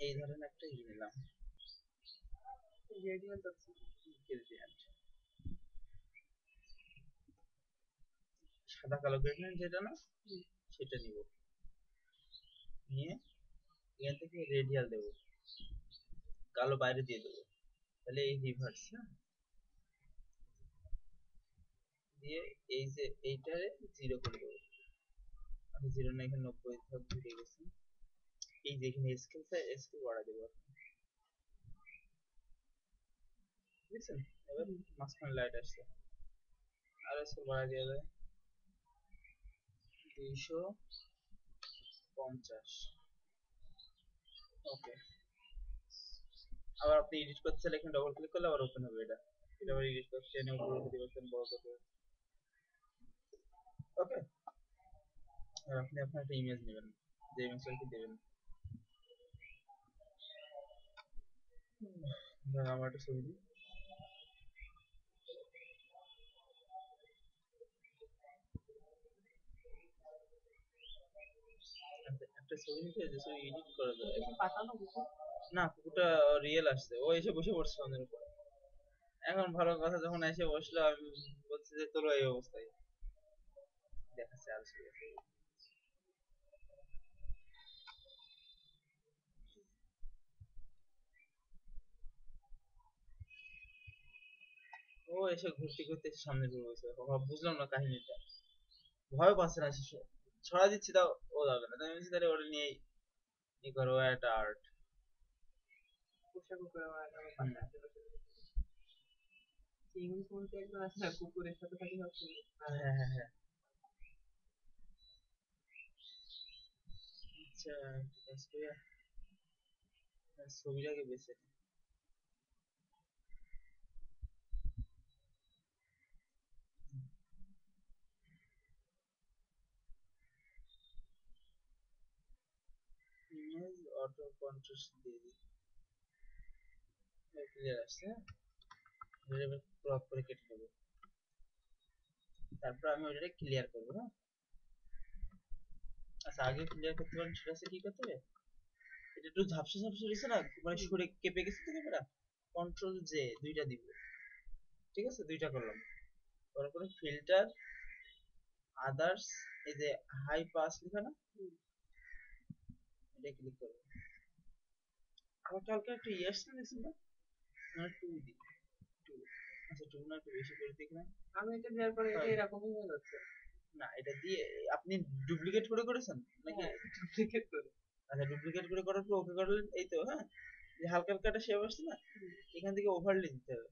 এই ধরনের একটা ই নিলাম। আছে সাদা কালো gradient যেটা না সেটা নিব। নিয়ে এখান থেকে রেডিয়াল দেব। কালো বাইরে দিয়ে দেবো। তাহলে এই রিভার্স হ্যাঁ? দিয়ে এই যে এইটারে জিরো করে দেবো। আমি জিরো না এখানে নব্বই ভুলে গেছি। এই যে এখানে স্কেল স্কেল বাড়া দেবো বুঝছেন এবার মাঝখানে লাইট আসছে আর স্কেল বাড়া দিয়ে দেয় দুইশো পঞ্চাশ ওকে আবার আপনি এডিট করতে চাইলে এখানে ডবল ক্লিক করলে আবার ওপেন হবে এটা এটা আবার এডিট করতে টেনে উপরে উঠে দিবেন বড় করতে ওকে আর আপনি আপনার একটা ইমেজ নেবেন যে ইমেজটা কি দেবেন ধরেন আমার একটা ছবি দিই। একটা- ছবি নিতে যে ছবি এডিট করা না কুকুরটা রিয়েল আসছে। ও এসে বসে পড়ছে সামনের উপরে। এখন ভালো কথা যখন এসে বসল আমি বলছি যে তোর এই অবস্থায়। দেখাচ্ছে আর ছবি। ও এসে ঘুরতে ঘুরতে এসে সামনে বসে। বাবা বুঝলাম না কাহিনীটা। ভয় পাচ্ছে না সে ছড়া দিচ্ছি তাও ও যাবে না। তাই আমি তাহলে ওটা নিয়েই ই করো একটা আর্ট কুকুরের সাথে থাকি হ্যাঁ হ্যাঁ হ্যাঁ আচ্ছা ছবিটাকে বেছে ইমেজ অটো কন্ট্রাস্ট দিয়ে দিই। ক্লিয়ার আসছে এবার ক্রপ করে কেটে নেব। তারপর আমি ওইটাকে ক্লিয়ার হ্যাঁ আচ্ছা আগে ক্লিয়ার করতে সেটা কি করতে হবে? এটা একটু ঝাপসা ঝাপসা রয়েছে না? মানে সরে কেঁপে গেছে তো কন্ট্রোল জে দুইটা দিব। ঠিক আছে? দুইটা করলাম। করার পরে ফিল্টার আদার্স এই যে হাই পাস লেখা না? এটা ক্লিক করব। আবার কালকে একটা ইয়ার্স না দেখছেন না টু দি টু আচ্ছা টু না একটু বেশি করে না। আমি এটা দেওয়ার পরে এটা হ্যাঁ। এরকমই হয়ে যাচ্ছে। না এটা দিয়ে আপনি ডুপ্লিকেট করে করেছেন? নাকি? হ্যাঁ, duplicate করে। আচ্ছা ডুপ্লিকেট করে করার পর ওকে করলেন এই তো হ্যাঁ? যে হালকা হালকা একটা শেপ আসছে না এখান থেকে ওভারলি দিতে হবে।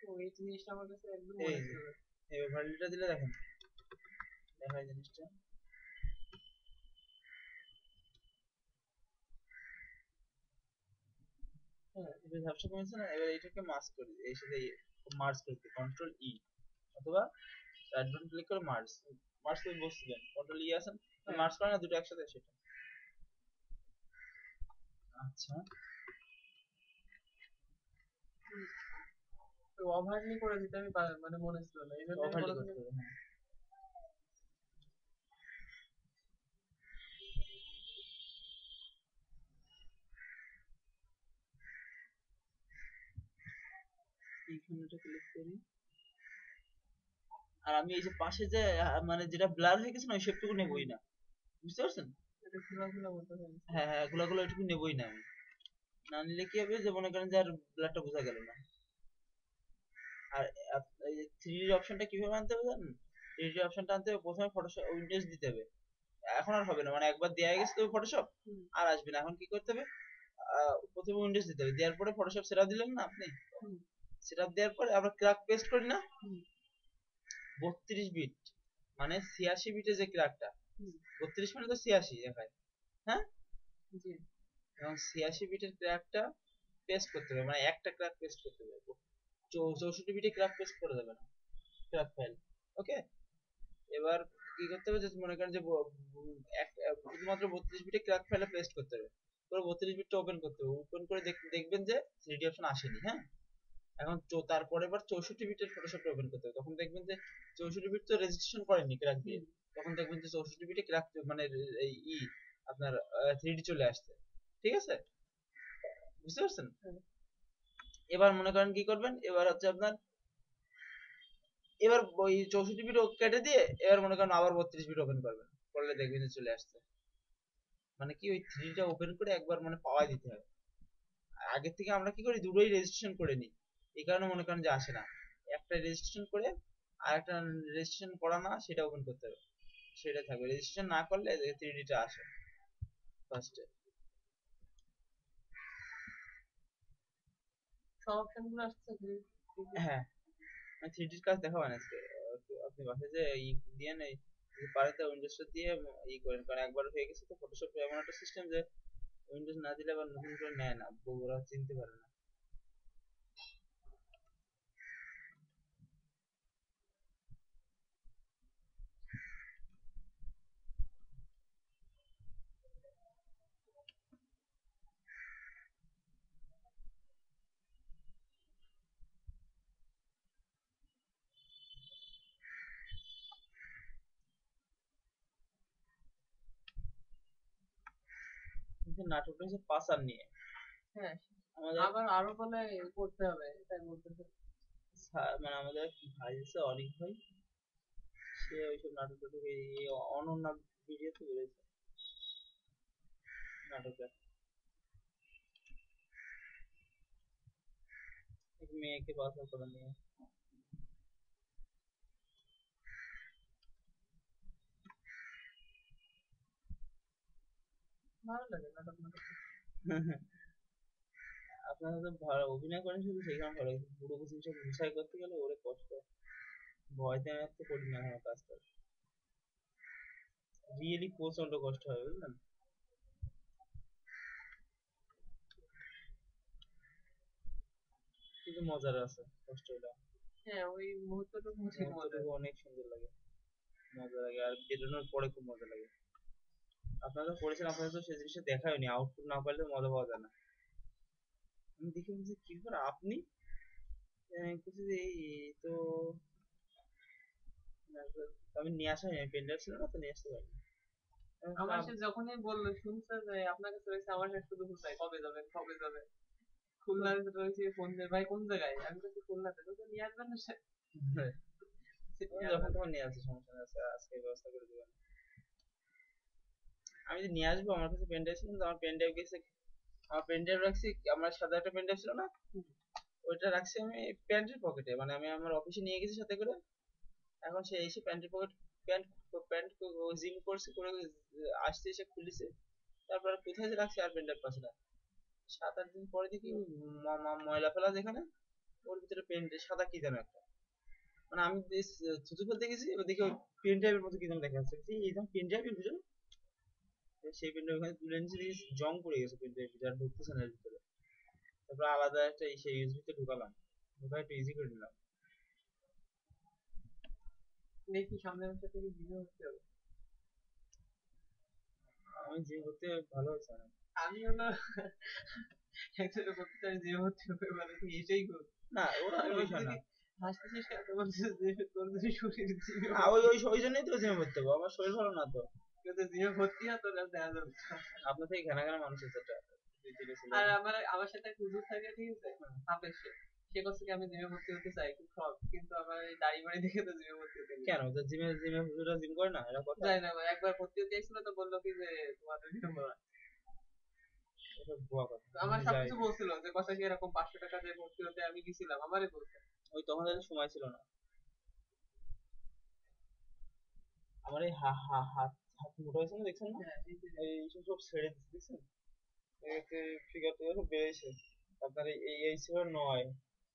তো এই জিনিসটা আমার কাছে একদম এই ওভারলিটা দিলে দেখেন। দেখায় জিনিসটা। এটা ঝাপসা কমেছে না এবার এটাকে মাস্ক করে দিই সাথে মার্জ কন্ট্রোল ই অথবা ক্লিক করে মার্জ মার্জ করে বসতে দেন কন্ট্রোল ই আছেন হ্যাঁ। মার্জ করে না দুটো একসাথে সেটা। আচ্ছা। তো ওভারলি করে দিতে আমি মানে মনে ছিল না এই জন্য ওভারলি করতে হবে হ্যাঁ। এইখানেটা ক্লিক করি। আর আমি এই যে পাশে যে মানে যেটা ব্লার হয়ে গেছে না ওই শেপটুকু নেবই না। বুঝতে পারছেন। হ্যাঁ হ্যাঁ এগুলো গুলো এটুকু নেবই না আমি। না নিলে কি হবে যে মনে করেন যে আর ব্লারটা বোঝা গেল না। আর এই যে থ্রি অপশনটা কীভাবে আনতে হবে জানেন? থ্রি অপশনটা আনতে হবে প্রথমে ফটোশপ উইন্ডোজ দিতে হবে। এখন আর হবে না মানে একবার দেয়া গেছে তো ফটোশপ আর আসবে না। এখন কি করতে হবে? আহ, প্রথমে উইন্ডোজ দিতে হবে। দেওয়ার পরে ফটোশপ সেটআপ দিলেন না আপনি? সেটআপ দেওয়ার পরে আমরা ক্র্যাক পেস্ট করি না? বত্রিশ বিট মানে ছিয়াশি বিটে যে ক্র্যাকটা হুম। বত্রিশ মানে তো ছিয়াশি দেখায়। জি। এবং ছিয়াশি বিটের ক্র্যাকটা পেস্ট করতে হবে। মানে একটা ক্র্যাক পেস্ট করতে হবে। চৌষট্টি বিটে ক্র্যাক পেস্ট করে দেবে না। ক্র্যাক ফাইল ওকে এবার কি করতে হবে? যে মনে করেন যে শুধুমাত্র বত্রিশ বিটে ক্র্যাক ফাইলে পেস্ট করতে হবে। পুরো বত্রিশ বিটটা ওপেন করতে হবে। ওপেন করে দেখবেন যে থ্রিডি অপশন আসেনি। হ্যাঁ? এখন তারপরে এবার চৌষট্টি বিটের ফটোশপটা ওপেন করতে হবে। তখন দেখবেন যে চৌষট্টি বিট তো রেজিস্ট্রেশন করেনি ক্র্যাক দিয়ে। তখন দেখবেন যে চৌষট্টি বিটে ক্র্যাক মানে এই ই আপনার থ্রিডি চলে আসছে। ঠিক আছে? বুঝতে পারছেন? এবার মনে করেন কি করবেন? এবার হচ্ছে আপনার এবার ওই চৌষট্টি বিট কেটে দিয়ে এবার মনে করেন আবার বত্রিশ বিট ওপেন করবেন। করলে দেখবেন যে চলে আসছে। মানে কি ওই থ্রিটা ওপেন করে একবার মানে পাওয়া দিতে আর আগের থেকে আমরা কি করি? দুটোই রেজিস্ট্রেশন করে নিই। এই কারণে মনে করেন যে আসে না। একটা রেজিস্ট্রেশন করে আর একটা রেজিস্ট্রেশন করা না সেটা ওপেন করতে হবে। সেটা থাকবে। রেজিস্ট্রেশন না করলে থ্রি ডিটা আসে ফার্স্টে সব আসছে হ্যাঁ। থ্রি ডির কাজ দেখাবো না আজকে। আহ, আপনি বাসায় যে ই দিয়ে নেই দিয়ে ই করেন। কারণ একবার হয়ে গেছে তো ফটোশপ এমন একটা সিস্টেম যে উইন্ডোজ না দিলে আবার নতুন করে নেয় না। ওরা চিনতে পারে না। কিন্তু নাটকটা হচ্ছে পাসার নিয়ে। হ্যাঁ আমাদের আবার আরও বলে করতে হবে তাই বলতেছে। মানে আমাদের ভাই আছে অনেক ভাই সে ওইসব নাটক টাটক এই অনন্যা ভিডিওতে নাটকে। মেয়েকে পাচার করে নিয়ে। ভালো লাগে নাটক নাটক আপনারা তো ভালো অভিনয় করেন শুধু সেই কারণে ভালো লাগে। পুরো কিছু সব করতে গেলে ওরে কষ্ট। তো করি না আমার কাজটা রিয়েলি প্রচণ্ড কষ্ট হয় বুঝলেন? কিন্তু মজার আছে কষ্ট হইলেও হ্যাঁ ওই মুহূর্তটুকু অনেক সুন্দর লাগে। মজা লাগে আর বেরোনোর পরে খুব মজা লাগে। আপনারা তো করেছেন আপনাদের তো সেই জিনিসটা দেখা হয়নি। আউটপুট না পারলে মজা পাওয়া যায় না। আমি দেখে বলছি কি ব্যাপার? আপনি? যে এই তো আমি নিয়ে আসা হয়নি পেন ড্রাইভ ছিল না তো নিয়ে আসতে পারিনি। আমার সে যখনই বলল শুনছে যে আপনার কাছে রয়েছে আমার কাছে শুধু কবে যাবেন? কবে যাবেন? খুলনাতে রয়েছে ফোন ভাই কোন জায়গায়? আমি কাছে খুলনাতে। তো নিয়ে আসবেন না যখন তখন নিয়ে আসো সমস্যা আজকে ব্যবস্থা করে দেবেন। আমি নিয়ে আসব আমার কাছে পেন ড্রাইভ ছিল কিন্তু আমার পেন ড্রাইভ গেছে আমার পেন ড্রাইভ রাখছি আমার সাদা একটা পেন ড্রাইভ ছিল না? ওইটা রাখছি আমি প্যান্টের পকেটে মানে আমি আমার অফিসে নিয়ে গেছি সাথে করে। এখন সে এসে প্যান্টের পকেট প্যান্ট প্যান্ট জিম করছে করে আসছে এসে খুলেছে। তারপরে কোথায় যে রাখছি আর পেন ড্রাইভ পাচ্ছে না। সাত আট দিন পরে দেখি ময়লা ফেলা যেখানে ওর ভিতরে পেন সাদা কি যেন একটা। মানে আমি ছুটু ফেলতে গেছি দেখি ওই পেন ড্রাইভের মতো কি যেন দেখা যাচ্ছে। এই যেমন পেন ড্রাইভের ভিতরে সেই ওখানে তুলে নিয়েছি দেখি জং পড়ে গেছে পেন ড্রাইভ আর ঢুকতেছে না ভিতরে। তারপর আলাদা একটা সেই ইউএসবি তে ঢুকালাম। একটু ইজি করে নিলাম। দেখি সামনের মাসে থেকে ভিডিও হচ্ছে হবে। আমি যে করতে ভালো হয়েছে হলো একসাথে করতে চাই যে হচ্ছে হবে মানে এটাই কর। না ওরা কোনো বিষয় না। হাসতে শেষ করে বলছে যে তোর যদি শরীর ওই ওই ওই জন্যই তো জিমে ভর্তি হব। আমার শরীর ভালো না তো। থেকে ঘেনা ঘেনা মানুষ আছে। আর আমার আমার সাথে এক হুজুর থাকে ঠিক আছে? হাফেজ সে। সে করছে কি আমি জিমে ভর্তি হতে চাই খুব শখ কিন্তু আমার এই দাড়ি বাড়ি দেখে তো জিমে ভর্তি হতে কেন? তো জিমে জিমে হুজুরা জিম করে না? এটা কথা না ভাই, একবার ভর্তি হতে এসেছিল তো বলল কি যে তোমাদের নিয়ম না। এটা ভুয়া কথা। তো আমার আমি সব যাই। কিছু বলছিল যে কথা কি এরকম পাঁচশো টাকা দিয়ে ভর্তি হতে আমি গেছিলাম আমারই বলছে ওই তখন সময় ছিল না। আমার এই হা হাত মোটা হয়েছে না দেখছেন না? হ্যাঁ এই সব ছেড়ে দিচ্ছে দেখছেন? এতে ফিগার টিগার সব বেড়েছে আপনার এই এই ছিল নয়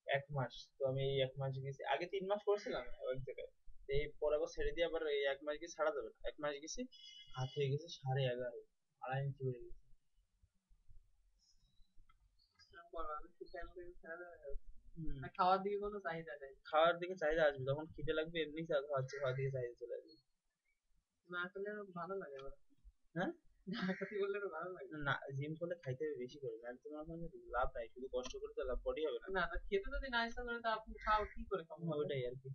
এক মাস। তো আমি এই এক মাস গেছি। আগে তিন মাস করছিলাম এক জায়গায়। এই পরে আবার ছেড়ে দিয়ে আবার এই এক মাস গিয়ে ছাড়া যাবে এক মাস গেছি হাত হয়ে গেছে সাড়ে এগারো। আড়াই ইঞ্চি হয়ে গেছে। খাওয়ার দিকে কোনো চাহিদা নেই। খাওয়ার দিকে চাহিদা আসবে যখন খিদে লাগবে এমনি খাওয়ার দিকে চাহিদা চলে আসবে। না করলে ভালো লাগে আমার হ্যাঁ? না ভালো লাগে। না জিম করলে খাইতে হবে বেশি করে। না তোমার কোনো লাভ নাই শুধু কষ্ট করে তো লাভ বডি হবে না। না খেতে যদি না ইচ্ছা করে তা আপনি খাও কি করে ওইটাই আর কি।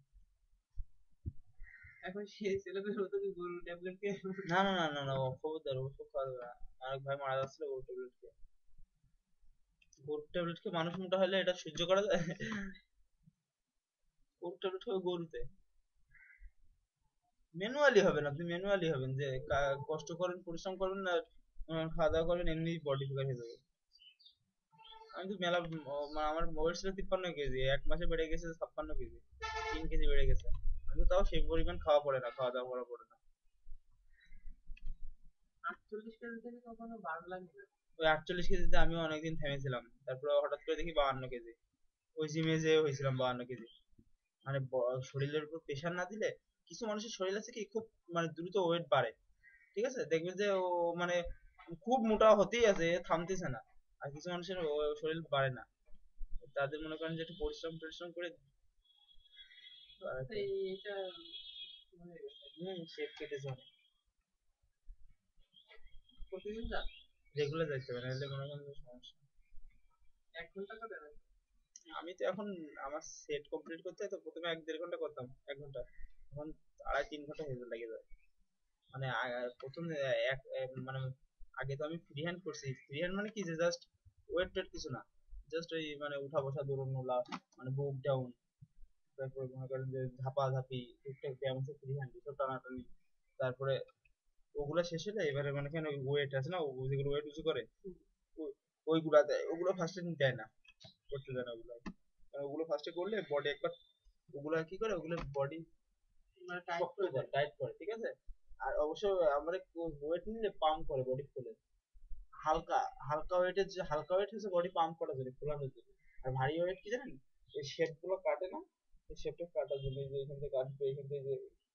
এখন সেই ছেলেদের কি গরু ট্যাবলেট খেয়ে না না না না না ও খবরদার ওসব খাওয়া যাবে না। আর ভাই মারা যাচ্ছিল গরুর ট্যাবলেট খেয়ে। গরুর ট্যাবলেট খেয়ে মানুষ মোটা হলে এটা সহ্য করা যায়? গরুর ট্যাবলেট খাবে গরুতে। ম্যানুয়ালি হবেন আপনি ম্যানুয়ালি হবেন যে কষ্ট করবেন পরিশ্রম করবেন না খাওয়া দাওয়া করবেন এমনি বডি ফিগার হয়ে যাবে। আমি তো মেলা আমার ওয়েট ছিল তিপ্পান্ন কেজি এক মাসে বেড়ে গেছে ছাপ্পান্ন কেজি তিন কেজি বেড়ে গেছে। আমি তাও সেই পরিমাণ খাওয়া পড়ে না খাওয়া দাওয়া করা পড়ে না। আটচল্লিশ কেজি থেকে কখনো বাড় না। ওই আটচল্লিশ কেজিতে আমি অনেকদিন থেমেছিলাম তারপরে হঠাৎ করে দেখি বাহান্ন কেজি। ওই জিমে যে হয়েছিলাম বাহান্ন কেজি। মানে শরীরের উপর প্রেশার না দিলে কিছু মানুষের শরীর আছে কি খুব মানে দ্রুত ওয়েট বাড়ে। ঠিক আছে? দেখবেন যে ও মানে খুব মোটা হতেই আছে থামতেছে না। আর কিছু মানুষের শরীর বাড়ে না। তাদের মনে করেন যে একটু পরিশ্রম পরিশ্রম করে এই এটা গেছে। হম শেপ কেটেছে অনেক। প্রতিদিন যান। রেগুলার যাইতে হবে নাহলে মনে করেন সমস্যা। এক ঘণ্টা করে আমি তো এখন আমার সেট কমপ্লিট করতে তো প্রথমে এক দেড় ঘণ্টা করতাম এক ঘণ্টা। এখন আড়াই তিন ঘণ্টা হেজে লেগে যায়। মানে প্রথম এক মানে আগে তো আমি ফ্রি হ্যান্ড করছি। ফ্রি হ্যান্ড মানে কি যে জাস্ট ওয়েট টেট কিছু না। জাস্ট ওই মানে উঠা বসা, দৌড়ানো মানে বুক ডাউন তারপরে মনে করেন যে ঝাপা ঝাপি, টুকটাক ব্যায়াম আছে ফ্রি হ্যান্ড এসব টানাটানি। তারপরে ওগুলা শেষ হলে এবারে মানে কেন ওয়েট আছে না যেগুলো ওয়েট উঁচু করে ওইগুলা দেয়। ওগুলো ফার্স্টে দেয় না, করতে দেয় না ওগুলো। কারণ ওগুলো ফার্স্টে করলে বডি একবার, ওগুলো কি করে? ওগুলো বডি মানে টাইট করে করে টাইট করে, ঠিক আছে? আর অবশ্য আমরা ওয়েট নিলে পাম্প করে বডি ফুলে। হালকা হালকা ওয়েটের যে, হালকা ওয়েট হচ্ছে বডি পাম্প করার জন্য, ফুলানোর জন্য। আর ভারী ওয়েট কি জানেন? এই শেপগুলো কাটে না? এই শেপটা কাটার জন্য যে এখান থেকে কাটবে, এখান থেকে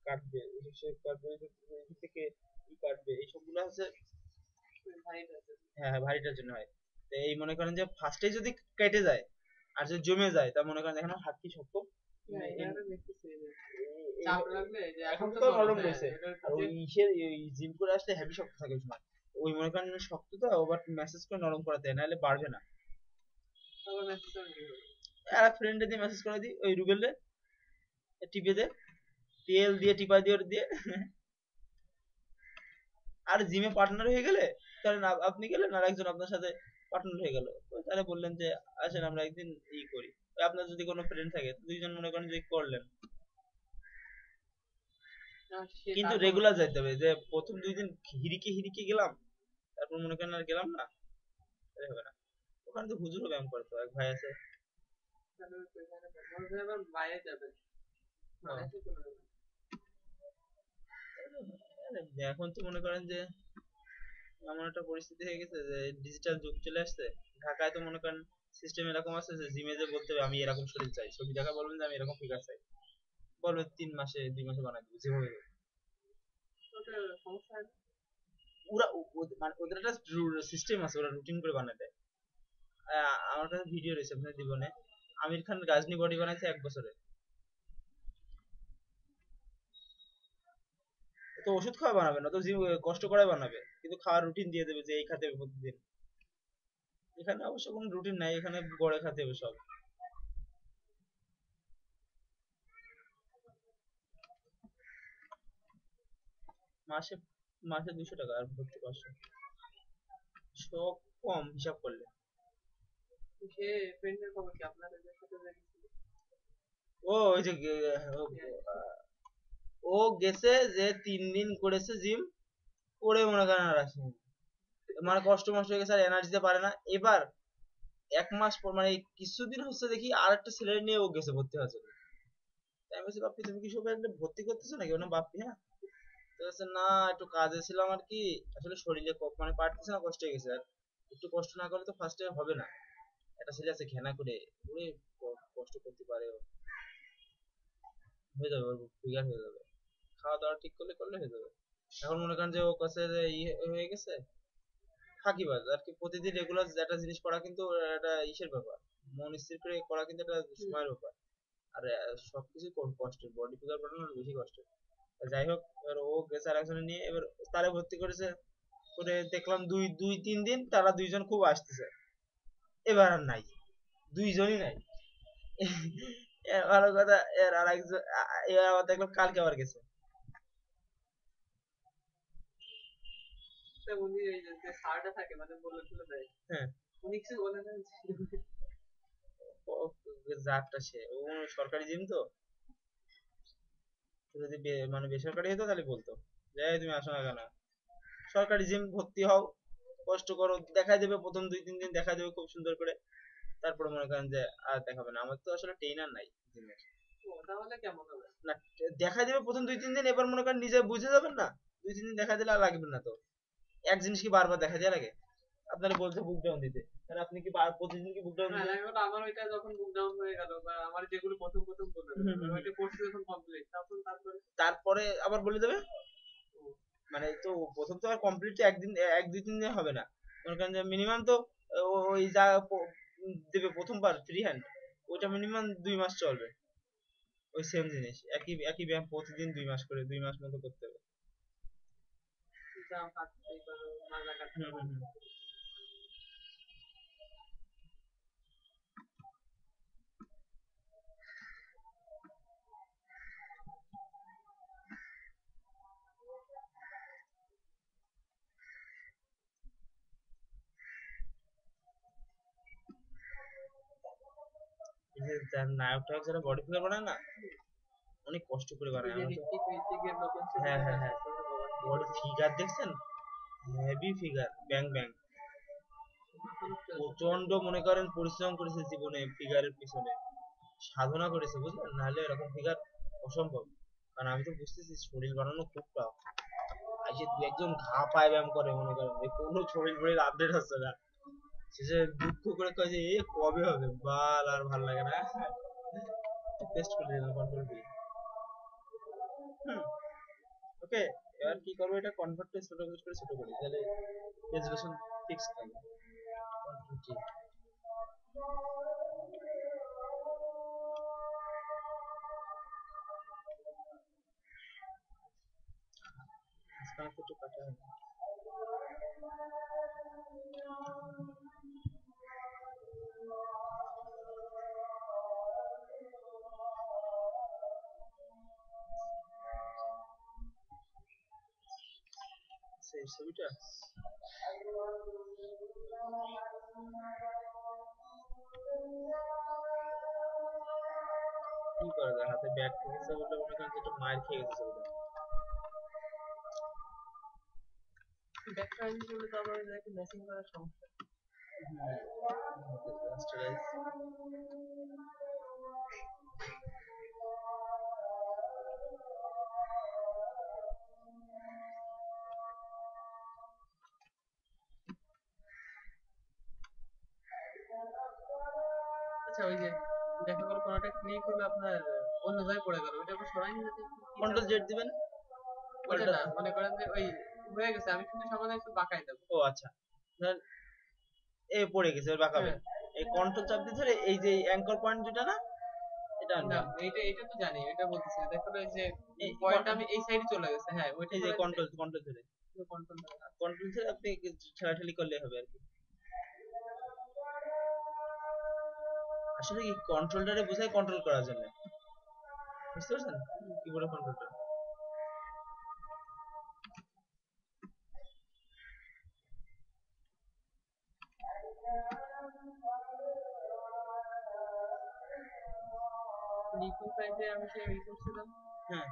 কাটবে শেপ কাটবে এখান থেকে ই কাটবে এইসবগুলো হচ্ছে হ্যাঁ হ্যাঁ ভারীটার জন্য হয়। তো এই মনে করেন যে ফার্স্টে যদি কেটে যায়, আর যদি জমে যায়, তা মনে করেন এখন হাত কি শক্ত? এখন তো নরম হয়েছে আর ওই ইসের জিম করে আসলে হেভি শক্ত থাকে ওই ওই মনে করেন শক্ত তো আবার মেসেজ করে নরম করাতে নাহলে বাড়বে না। তারপর মেসেজ করে দিবে। আর ফ্রেন্ডে দিয়ে মেসেজ করে দিই ওই রুবেলে টিপে দে। তেল দিয়ে টিপা দিয়ে দিয়ে। আর জিমে পার্টনার হয়ে গেলে তাহলে আপনি গেলেন আর একজন আপনার সাথে পার্টনার হয়ে গেল। তাহলে বললেন যে আসেন আমরা একদিন ই করি। আপনার যদি কোনো ফ্রেন্ড থাকে দুইজন মনে করেন যে করলেন। কিন্তু রেগুলার যাইতে হবে যে প্রথম দুই দিন হিরিকে হিরিকে গেলাম তারপর মনে করেন আর গেলাম না হবে না। ওখানে তো হুজুরও ব্যায়াম করতে এক ভাই আছে। এখন তো মনে করেন যে এমন একটা পরিস্থিতি হয়ে গেছে যে ডিজিটাল যুগ চলে আসছে। ঢাকায় তো মনে করেন সিস্টেম এরকম আছে যে জিমে যে বলতে হবে আমি এরকম শরীর চাই। ছবি দেখা বলবেন যে আমি এরকম ফিগার চাই। বলবে তিন মাসে দুই মাসে বানাই দেবো। যেভাবে? ওরা মানে ওদের একটা সিস্টেম আছে ওরা রুটিন করে বানায় দেয়। আমার কাছে ভিডিও রয়েছে আপনার জীবনে। আমির খান গাজনি বডি বানাইছে এক বছরে। তো ওষুধ খাওয়া বানাবে না তো কষ্ট করে বানাবে। কিন্তু খাওয়ার রুটিন দিয়ে দেবে যে এই খাতে হবে প্রতিদিন। এখানে অবশ্য কোনো রুটিন নাই এখানে গড়ে খাতে হবে সব। মাসে মাসে দুশো টাকা আর ভর্তি পাঁচশো। সব কম হিসাব করলে? ও ওই যে ও গেছে যে তিন দিন করেছে জিম করে মনে করেন আর আসেনি। মানে কষ্ট মষ্ট হয়ে গেছে, আর এনার্জি দিতে পারে না। এবার এক মাস পর মানে কিছুদিন হচ্ছে দেখি আর একটা ছেলে নিয়ে ও গেছে ভর্তি হওয়ার জন্য। আমি বলছি, বাপ্পি, তুমি কি সব একটা ভর্তি করতেছো নাকি? ওনা বাপ্পি হ্যাঁ। বলছে, না, একটু কাজে ছিলাম আর কি। আসলে শরীরে মানে পারতেছে না, কষ্ট হয়ে গেছে। আর একটু কষ্ট না করলে তো ফার্স্টে হবে না। একটা ছেলে আছে ঘেনা করে, ওরে কষ্ট করতে পারে ও। হয়ে যাবে, ওর ফিগার হয়ে যাবে। খাওয়া দাওয়া ঠিক করলে করলে হয়ে যাবে। এখন মনে করেন যে ও কাছে যে ইয়ে হয়ে গেছে ফাঁকিবাজ আর কি প্রতিদিন রেগুলার একটা জিনিস করা কিন্তু একটা ইসের ব্যাপার। মন স্থির করে করা কিন্তু একটা সময়ের ব্যাপার। আর সবকিছু কষ্টের বডি ফিগার বানানো বেশি কষ্টের। যাই হোক, এবার ও গেছে আর একজনে নিয়ে, এবার তারে ভর্তি করেছে। করে দেখলাম দুই দুই, তিন দিন তারা দুইজন খুব আসতেছে। এবার আর নাই, দুইজনই নাই। ভালো কথা এর আর একজন দেখলাম কালকে আবার গেছে। উনি ওই যে যে স্যারটা থাকে মানে বলে টলে দেয়। হ্যাঁ। উনি কিছু বলে দেন ও- সে। ও সরকারি জিম তো? যদি মানে বেসরকারি হতো তাহলে বলতো। যে তুমি আসো না কেন? সরকারি জিম ভর্তি হও কষ্ট করো দেখা দেবে প্রথম দুই তিন দিন দেখা দেবে খুব সুন্দর করে। তারপরে মনে করেন যে আর দেখাবে না। আমার তো আসলে ট্রেনার নাই জিমের ও, তাহলে কেমন হবে? না দেখা যাবে প্রথম দুই তিন দিন এবার মনে করেন নিজে বুঝে যাবেন না। দুই তিন দিন দেখা দিলে আর লাগবে না তো। এক জিনিস কি বারবার দেখা যায় লাগে? আপনারা বলছে বুক ডাউন দিতে। তাহলে আপনি কি বার- প্রতিদিন কি বুক ডাউন গেলো আমার ওইটা যখন বুক ডাউন হয়ে গেল বা আমার যেগুলো প্রথম প্রথম বলে হুম, হুম, হুম। ওইটা কোর্স যখন কমপ্লিট তখন তারপরে তারপরে আবার বলে দেবে? মানে তো প্রথম তো আর কমপ্লিট একদিন এক দুই তিন দিন হবে না। মনে করেন যে মিনিমাম তো ওই যা দেবে প্রথমবার ফ্রি হ্যান্ড ওইটা মিনিমাম দুই মাস চলবে। ওই সেম জিনিস। একই একই ব্যায়াম প্রতিদিন দুই মাস করে দুই মাস মতো করতে হবে। এই যে যার বডি ফিগার বানায় না অনেক কষ্ট করে বানায় হ্যাঁ, হ্যাঁ, হ্যাঁ। বডি ফিগার দেখছেন? হেভি ফিগার ব্যাং ব্যাং প্রচণ্ড মনে করেন পরিশ্রম করেছে জীবনে ফিগারের পিছনে। সাধনা করেছে, বুঝলেন? নাহলে এরকম ফিগার অসম্ভব। কারণ আমি তো বুঝতেছি, শরীর বানানো খুব টাফ আজকে দু একজন ঘা পায়ে ব্যায়াম করে, মনে করেন, যে কোনো শরীর ফরীর আপডেট হচ্ছে না। শেষে দুঃখ করে কয় যে, এ কবে হবে? বাল আর ভালো লাগে না। টেস্ট করে দিলাম কন্ট্রোল বি ওকে, এবার কি করব এটা? কনভার্টটা ছোট করে ছোট করি, তাহলে রেজলিউশন ফিক্স থাকবে। জি একটু কাটা হবে সেই ছবিটা কি করা যায় হাতে ব্যাগ থেকেছে বলে মনে করেন যে একটু মার খেয়ে গেছে ছবিটা ব্যাক সাইড করলে তো আবার একটু ম্যাচিং করার সমস্যা ওই যে দেখা গেল কোনোটা ক্লিক হলো আপনার অন্য জায়গায় পড়ে গেল ওইটা সরাই কি কন্ট্রোল জেড দিবেন? ওইটা না মনে করেন যে ওই হয়ে গেছে আমি একটু বাঁকাই দেবো। ও আচ্ছা। ধরেন এ পড়ে গেছে এবার বাঁকাবেন এই কন্ট্রোল চাপ দিয়ে ধরে এই যে অ্যাঙ্কর পয়েন্ট যেটা না এটা না এটা তো জানি এটা বলতেছি দেখা এই যে পয়েন্ট আমি এই সাইডে চলে গেছে হ্যাঁ ওইটা যে কন্ট্রোল কন্ট্রোল ধরে। কন্ট্রোল কন্ট্রোল ধরে। আপনি ঠেলাঠেলি করলে হবে আর কি। আসলে কি কন্ট্রোলটারে বোঝায় কন্ট্রোল করার জন্য। বুঝতে পারছেন? কিবোর্ডের কন্ট্রোলটা আমি ই করছিলাম। হ্যাঁ।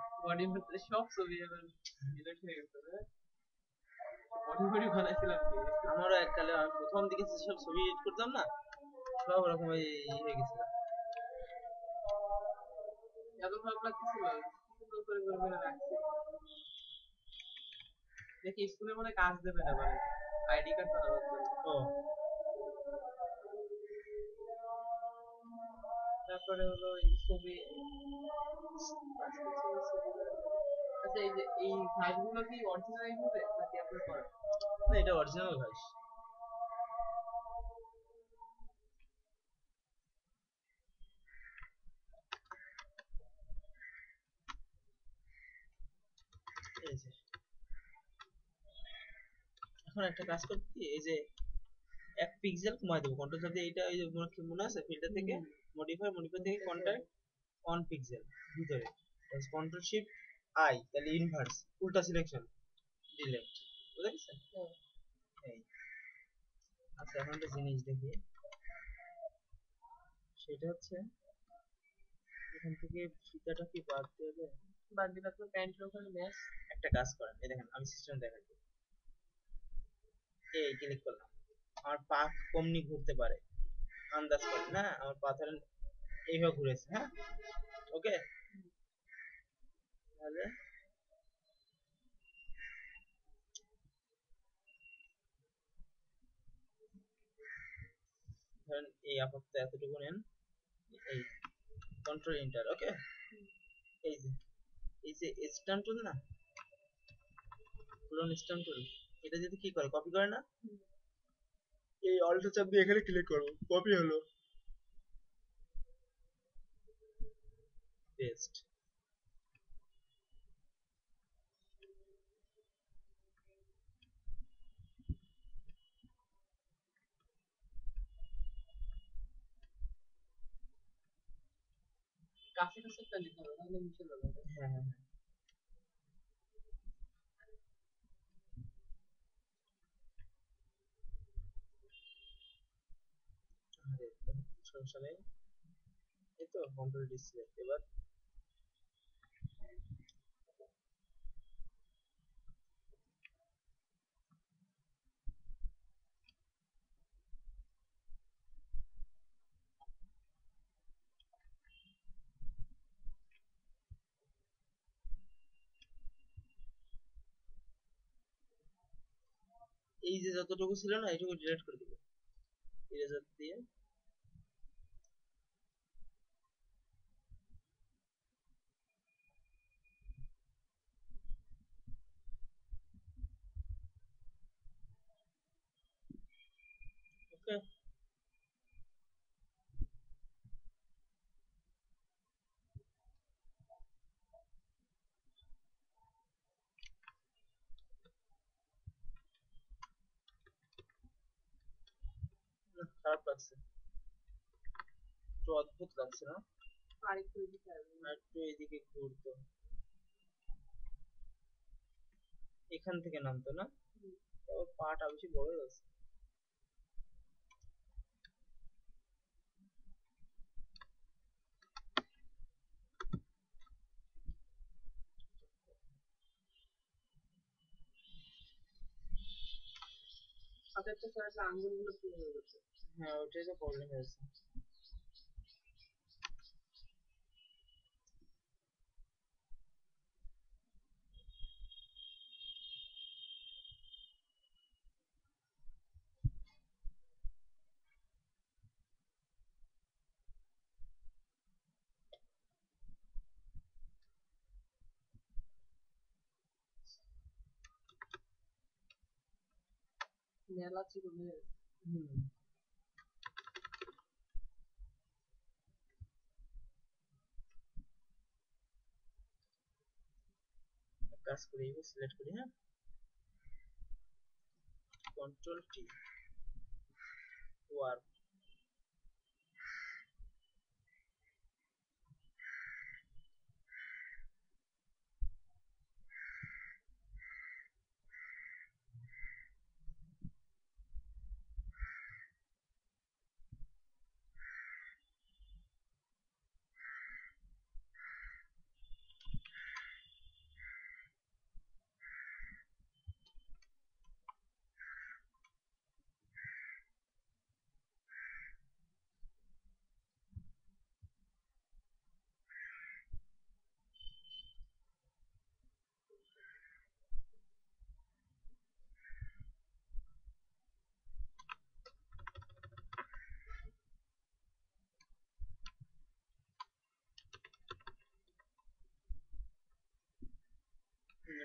সব ছবি এবার ডিলিট হয়ে গেছে। বডি বডি বানাইছিলাম। আমারও এককালে আমি প্রথম দিকে যেসব ছবি এডিট করতাম না সব ওরকম এই হয়ে গেছিল এত ভালো লাগতেছিল সুন্দর করে করে করে রাখছি। দেখি স্কুলে মনে কাজ দেবে না মানে আইডি কার্ড বানানোর জন্য ও। তারপরে হলো এই ছবি। আচ্ছা এই যে এই ঘাসগুলো কি অরিজিনাল হবে নাকি আপনার করা? না এটা অরিজিনাল ভাইস এই যে এখন একটা কাজ করতে কি এই যে এক পিক্সেল কমাই দেবো। কন্ট্রোল দিয়ে এইটা এই যে মনে আছে? ফিল্টার থেকে মডিফাই মডিফাই থেকে কন্ট্যাক্ট অন পিক্সেল ভিতরে। কন্ট্রোল শিফট আই তাহলে ইনভার্স উল্টা সিলেকশন ডিলেট বুঝে গেছেন। এই। আচ্ছা এখন একটা জিনিস দেখি। সেটা হচ্ছে এখান থেকে ফিতাটা কি বাদ দিয়ে দেয় বাদ দিলে আপনার প্যান্টের ওখানে ম্যাচ একটা কাজ করেন এই দেখেন আমি সিস্টেম দেখাচ্ছি। এই ক্লিক করলাম? আমার পা কমনি ঘুরতে পারে। আন্দাজ করেন না আমার পা ধরেন এইভাবে ঘুরেছে হ্যাঁ? ওকে? তাহলে ধরেন এই আপাতত এতটুকু নেন। এই কন্ট্রোল এন্টার ওকে? এই যে এই যে স্ট্যান্ড টুল না? ক্লোন টুল এটা যদি কি করে? কপি করে না? এই অল্টো চাপ দিয়ে এখানে ক্লিক করব। কপি হলো। পেস্ট কাছে কাছে একটা নিতে হবে তাহলে মিশে যাবে। হ্যাঁ হ্যাঁ। এই তো কন্ট্রোল ডিসপ্লে এবার এই যে যতটুকু ছিল না, এইটুকু ডিলিট করে দিব। ইরেজার দিয়ে ওকে না, খারাপ লাগছে। একটু অদ্ভুত লাগছে না? আর একটু এদিকে ঘুরতো এখান থেকে নামতো না? পাটা বেশি বড় হয়ে হাতের তো আঙ্গুলগুলো পুরো হয়ে গেছে। No, it is a golden person. There are lots of people কাজ করি সিলেক্ট করি হ্যাঁ? কন্ট্রোল টি ওয়ার্ক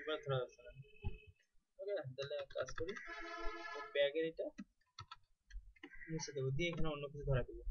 এবার ধরা যাচ্ছে না ওকে, তাহলে এক কাজ করি। ব্যাগের এটা মুছে দেবো। দিয়ে এখানে অন্য কিছু ধরা দেবো।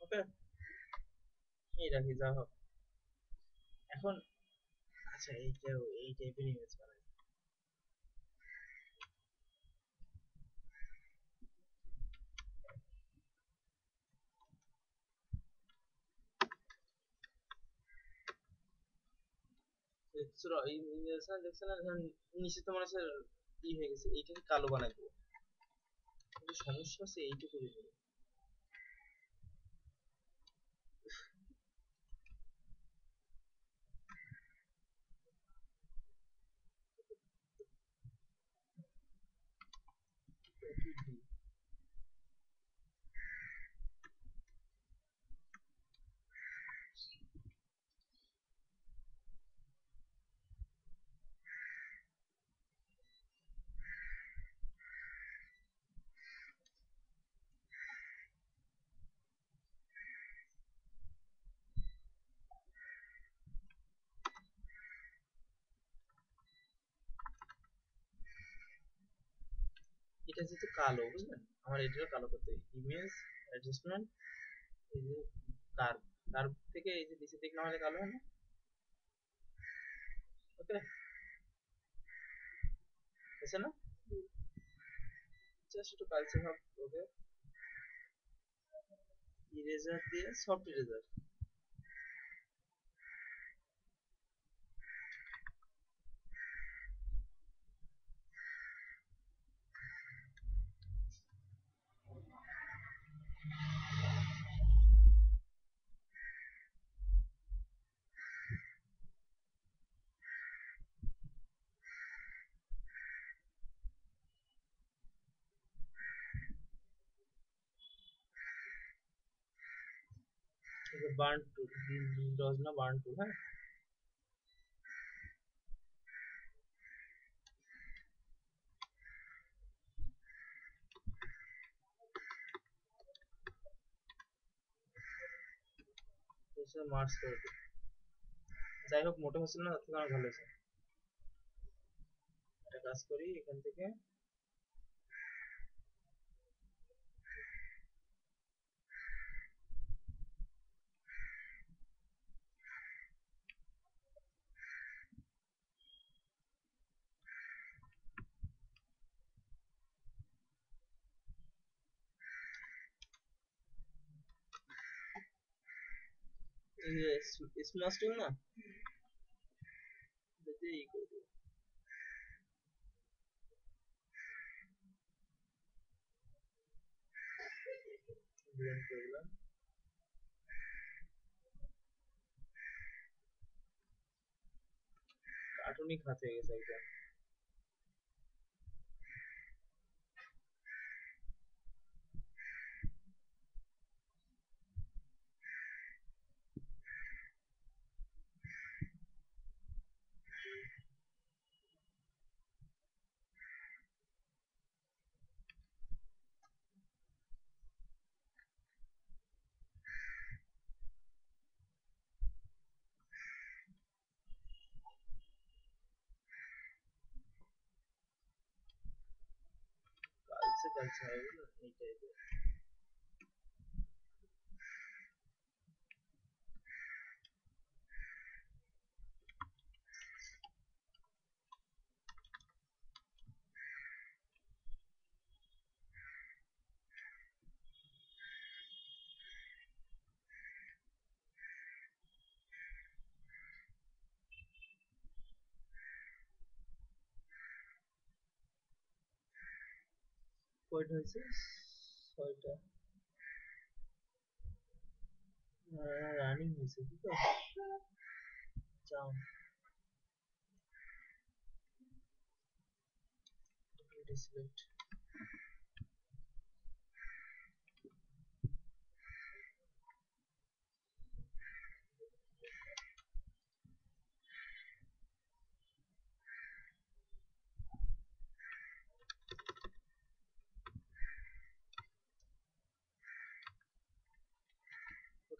ওকে এই রাখি যা হোক এখন আচ্ছা এই টাইপের ইমেজ বানাই। নিচে তো মনে হচ্ছে ই হয়ে গেছে এইটাকে কালো বানাই দেবো? কিন্তু সমস্যা হচ্ছে এইটুকু ভিতরে এটা যেহেতু কালো, বুঝলেন? আমার এটাও কালো করতে ইমেজ অ্যাডজাস্টমেন্ট এই যে কার্ভ কার্ভ থেকে এই যে নিচে দিক না কালো হয় না? ওকে হয়েছে না? জাস্ট একটু কালচে ভাব ওকে ইরেজার দিয়ে soft eraser burn tool dodge না বার্ন টুল হ্যাঁ মার্চ করে দিই যাই হোক মোটা হচ্ছিল না তার থেকে আমার ভালো হয়েছে একটা কাজ করি এখান থেকে স্মাস টুল না এটাতে ই করে দেবো blend করে দিলাম কার্টুনই খাত হয়ে গেছে একদম কালচে calzadura. Ni. কয়টা হয়েছে ছয়টা রানিং হয়েছে কি তো যাও ডিসলেক্ট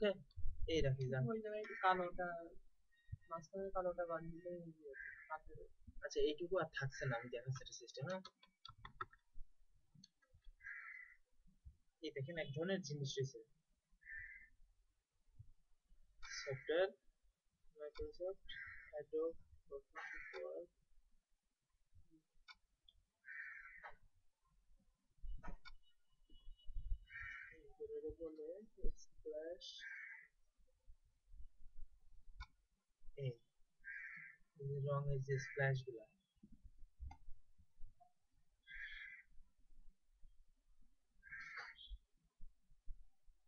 ওকে। এই রাখি ওই জায়গায় কালোটা মাঝখানে কালোটা বাদ দিলে আচ্ছা এইটুকু আর থাকছে না আমি দেখাচ্ছি একটা সিস্টেম হ্যাঁ? এই দেখেন এক ধরনের জিনিস রয়েছে। Software Microsoft Adobe Photoshop word বলে স্প্ল্যাশ এই রঙের যে স্প্ল্যাশ গুলা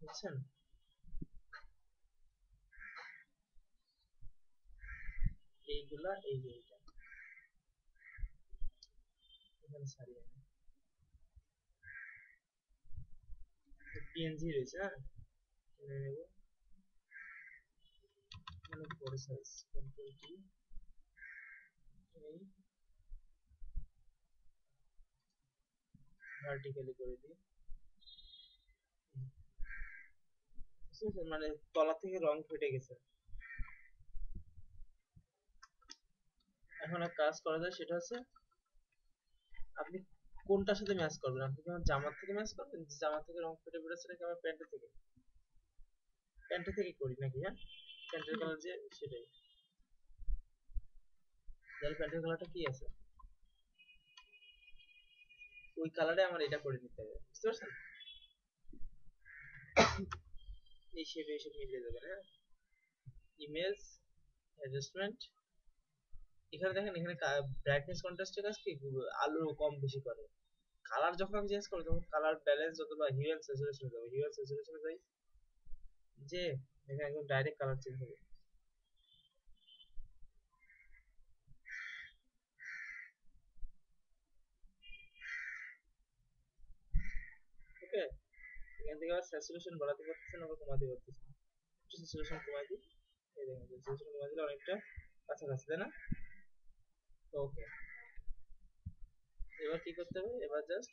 বুঝছেন এইগুলা এই যে এইটা এখানে সারিয়ে আমি পিএনজি রয়েছে হ্যাঁ নেব বড় সাইজ কন্ট্রোল টি এই ভার্টিক্যালি করে দিই মানে তলা থেকে রং ফেটে গেছে। এখন এক কাজ করা যায়, সেটা হচ্ছে আপনি কোনটার সাথে ম্যাচ করবেন? আপনি কি আমার জামার থেকে ম্যাচ করবেন জামা থেকে রং ফেটে বেরোচ্ছে নাকি আমার প্যান্টের থেকে? প্যান্টের থেকে করি নাকি হ্যাঁ? প্যান্টের কালার যে সেটাই। তাহলে প্যান্টের কালারটা কি আছে? ওই কালারে আমার এটা করে নিতে হবে, বুঝতে পারছেন? এই শেপে এসে মিলিয়ে যাবেন হ্যাঁ? ইমেজ অ্যাডজাস্টমেন্ট এখানে দেখেন, এখানে ব্রাইটনেস কন্ট্রাস্টের কাজ কি? আলো কম বেশি করে। কালার যখন আমি চেঞ্জ করি তখন কালার ব্যালেন্স অথবা হিউয়াল স্যাচুরেশন যাবে হিউয়াল স্যাচুরেশনে যাই যে এখানে একদম ডাইরেক্ট কালার চেঞ্জ হবে। ওকে এখান থেকে আবার স্যাচুরেশন বাড়াতে পারতেছেন, আবার কমাতে পারতেছেন। একটু স্যাচুরেশন কমাই দিই। এই স্যাচুরেশন কমাই দিলে অনেকটা কাছাকাছি, তাই না? ওকে এবার কি করতে হবে? এবার জাস্ট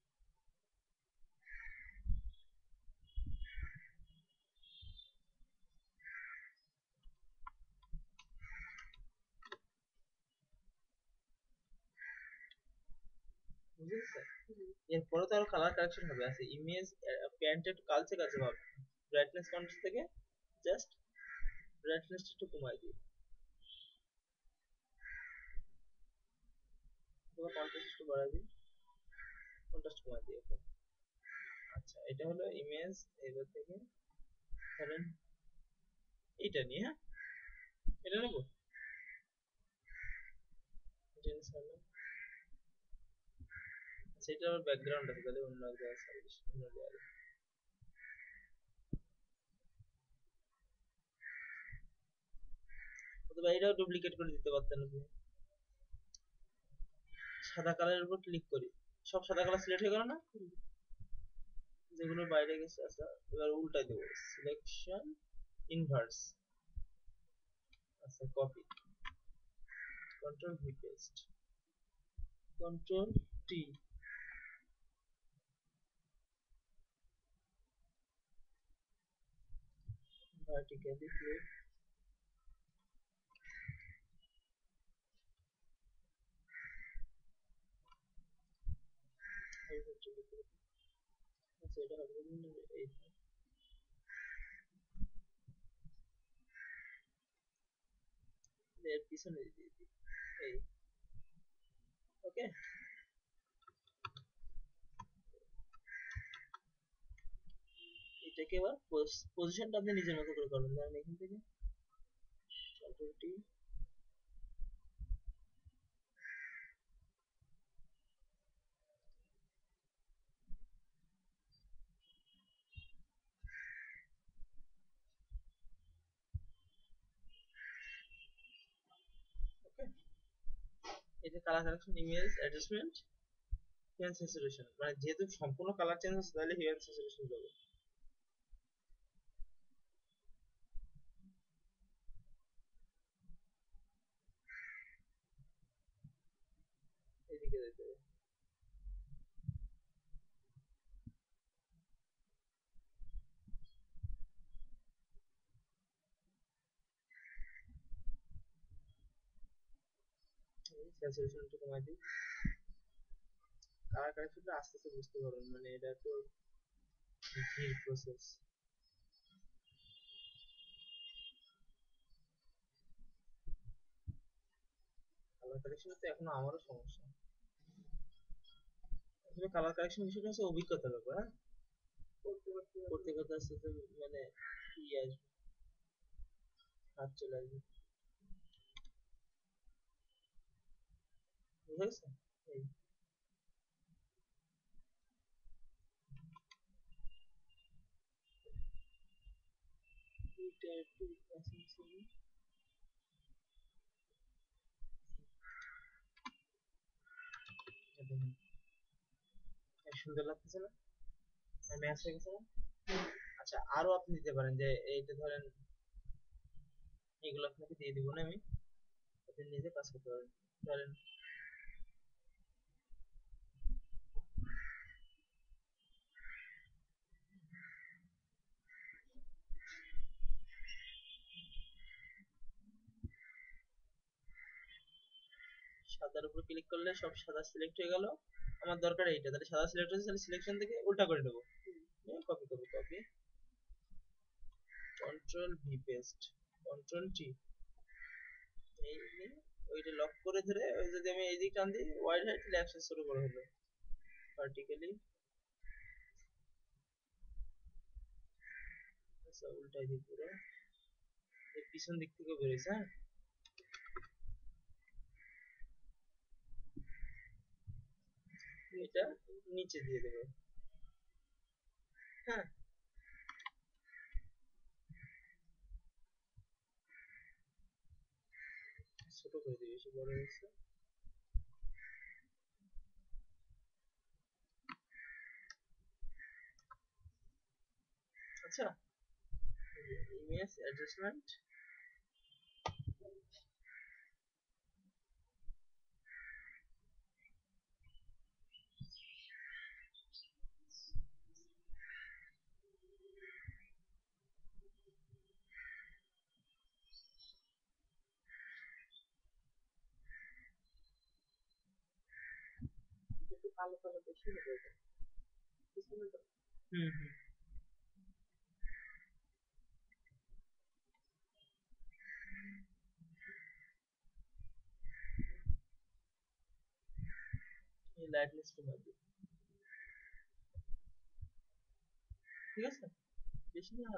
এরপরে তো আরও কালার কারেকশন হবে, আছে ইমেজ প্যান্ট একটু কালচে কালচে ভাব। ব্রাইটনেস কন্ট্রাস্ট থেকে জাস্ট ব্রাইটনেস একটু কমাই দিই একটু বাড়াই দিই। দিই আচ্ছা এটা হলো ইমেজ এবার থেকে ধরেন এইটা নিয়ে হ্যাঁ? এটা নেব? এটা নিয়ে আচ্ছা ব্যাকগ্রাউন্ড আছে, তাহলে অন্য এক সার্ভিস অন্য জায়গায় অথবা এটাও ডুপ্লিকেট করে দিতে পারতেন আপনি। সাদা কালারের উপর ক্লিক করি। সব সাদা কালার সিলেক্ট হয়ে গেল না? যেগুলো বাইরে গেছে আচ্ছা এবার উল্টাই দেবো। সিলেকশন ইনভার্স আচ্ছা copy control V paste control T vertically click আচ্ছা এটা হবে এই এর পিছনে দিয়ে দিই এই ওকে এটাকে এবার পজিশনটা আপনি নিজের মতো করে করবেন। ধরেন এখান থেকে colour image adjustment hue and saturation মানে যেহেতু সম্পূর্ণ কালার চেঞ্জ হচ্ছে, তাহলে হিউম্যান স্যাচুরেশন যাবে এদিকে যেতে হবে স্যাচুরেশন একটু কমাই দিই কালার কারেকশনটা আস্তে আস্তে বুঝতে পারবেন মানে এটা তো ধীর প্রসেস কালার কারেকশন তো এখনও আমারও সমস্যা। আসলে কালার কারেকশন বিষয়টা হচ্ছে অভিজ্ঞতার ব্যাপার হ্যাঁ? করতে করতে আস্তে আস্তে মানে ইয়ে আসবে? হাত চলে আসবে। বুঝা গেছে এই। এটা একটু কাছাকাছি এটা দেখুন এই সুন্দর লাগতেছে না? ম্যাচ হয়ে গেছে না? আচ্ছা আরও আপনি দিতে পারেন যে এইটা ধরেন, এগুলো আপনাকে দিয়ে দিব না আমি? আপনি নিজে কাজ করতে পারেন। ধরেন, সাদার উপর ক্লিক করলে সব সাদা সিলেক্ট হয়ে গেল। আমার দরকার এইটা, তাহলে সাদা সিলেক্ট হয়েছে, তাহলে সিলেকশন থেকে উল্টা করে দেবো কপি করব copy control V paste control T এই ওইটা লক করে ধরে, ওই যদি আমি এই দিক টান দিই ওয়াইড হাইট তাহলে অ্যাক্সেস শুরু করে হলো। ভার্টিক্যালি আচ্ছা উল্টাই দিই পুরো। পিছন দিক থেকে বেরোইছে হ্যাঁ? এটা নিচে দিয়ে দেবে। হ্যাঁ। ছোট করে বেশি বড় হয়েছে। আচ্ছা। ইমেজ অ্যাডজাস্টমেন্ট কালো বেশি হবে হুম হুম। ঠিক আছে? বেশি না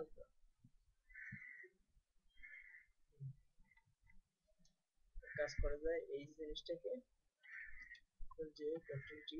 কাজ করা যায় এই জিনিসটাকে যে কন্ট্রোল টি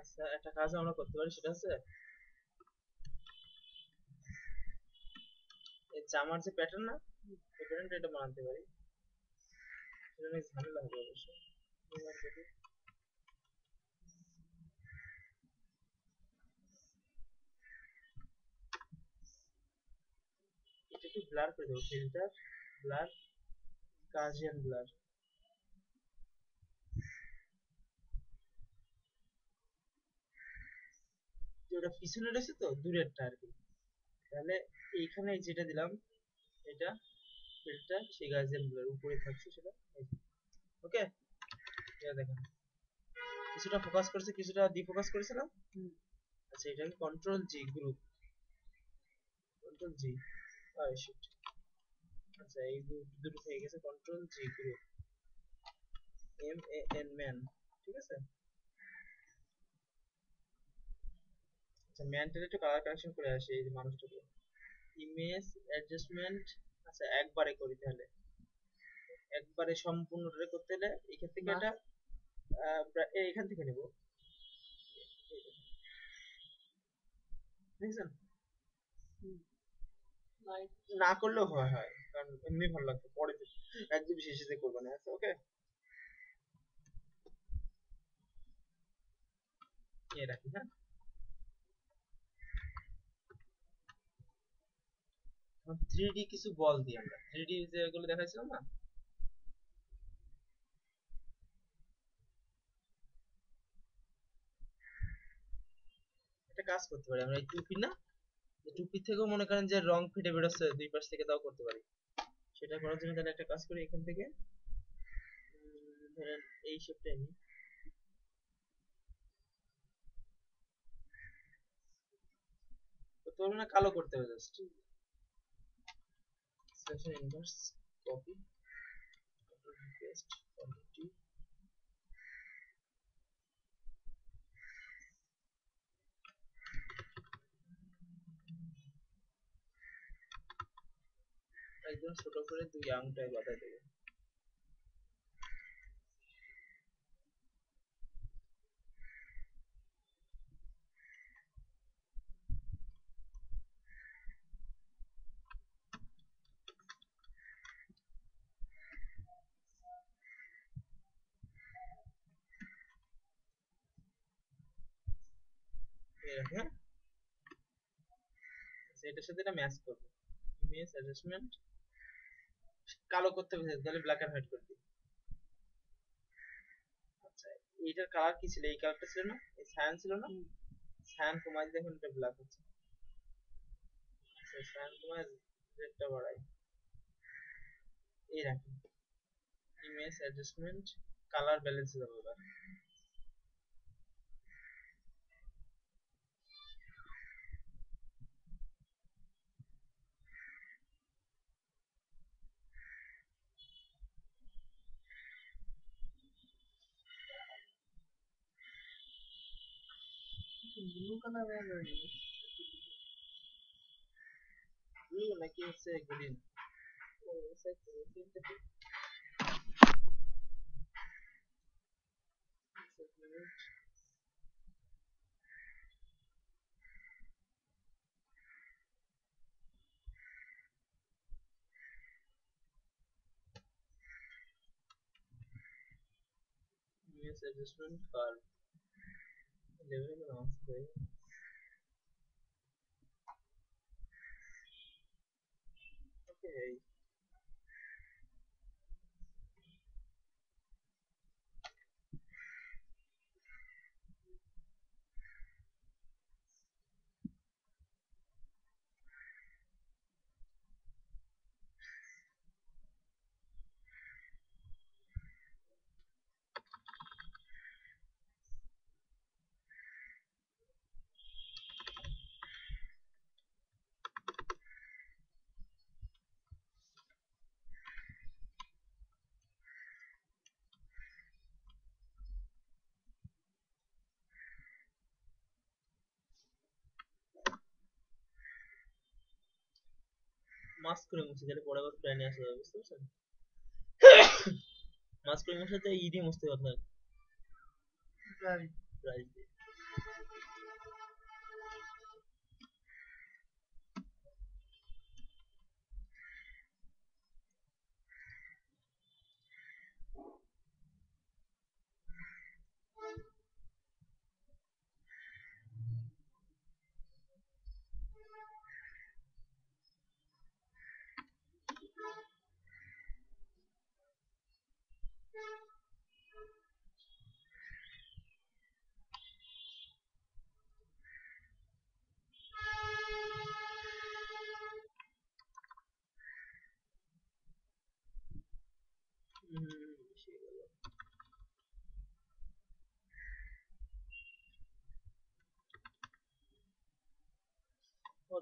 আচ্ছা একটা কাজ আমরা করতে পারি, সেটা হচ্ছে এই জামার যে প্যাটার্ন না, এই প্যাটার্নটা এটা বানাতে পারি। সেটা অনেক ঝামেলা হবে অবশ্য এটা একটু ব্লার করে দেবো ফিল্টার ব্লার গাজিয়ান ব্লার ওটা পিছনে রয়েছে তো দূরেরটা আর কি। তাহলে এইখানে যেটা দিলাম এটা ফিল্ডটা সেই গার্জিয়ানগুলোর উপরে থাকছে সেটা ওকে এটা দেখেন। কিছুটা ফোকাস করেছে কিছুটা ডিফোকাস করেছে না। আচ্ছা এটাকে control G group control G আর শিট আচ্ছা এই দু- দুটো হয়ে গেছে control G group M A N man ঠিক আছে? আচ্ছা ম্যানটার একটু কালার কারেকশন করে আসি এই যে মানুষটাকে। ইমেজ অ্যাডজাস্টমেন্ট আচ্ছা একবারে করি তাহলে। একবারে সম্পূর্ণটা করতে হলে এখান থেকে না। এটা এখান থেকে নেব। দেখছেন? না করলেও হয় হয়। কারণ এমনি ভালো লাগতো পরে একদম শেষে করবে না আচ্ছা ওকে এ রাখি হ্যাঁ? থ্রি কিছু বল দিই আমরা। থ্রি ডি যেগুলো দেখাচ্ছিলাম না? একটা কাজ করতে পারি, আমরা এই টুপি না, এই টুপি থেকেও মনে করেন যে রং ফেটে বেরোচ্ছে দুই পাশ থেকে, তাও করতে পারি। সেটা করার জন্য তাহলে একটা কাজ করি এখান থেকে। ধরেন এই শেপটা নিই। না কালো করতে হবে just selection inverse copy control paste control T একদম ছোট করে দুই আংটায় বাঁধাই দেবো। হ্যাঁ? আচ্ছা, এটার সাথে এটা ম্যাচ করব। ইমেজ অ্যাডজাস্টমেন্ট কালো করতে হবে তাহলে ব্ল্যাক এন্ড হোয়াইট করে দিই। আচ্ছা এইটার কালার কি ছিল? এই কালারটা ছিল না? এই সায়ান ছিল না? সায়ান কমাই দিলে এখন এটা ব্ল্যাক হচ্ছে। সায়ান কমাই রেডটা বাড়াই। এই রাখি। ইমেজ অ্যাডজাস্টমেন্ট কালার ব্যালেন্স যাবে এবার। nunca na minha vida. Ih, mas quem você é, Gurino? Não, isso aqui, eu tenho que ter. Isso aqui, né? Yes, I just went far. living in Australia. Okay. Mask করে মুছে দিলে পরে আবার প্ল্যানে আসা যাবে বুঝতে পারছেন? মাস্ক করে তো ইডি মুছতে হবে আপনার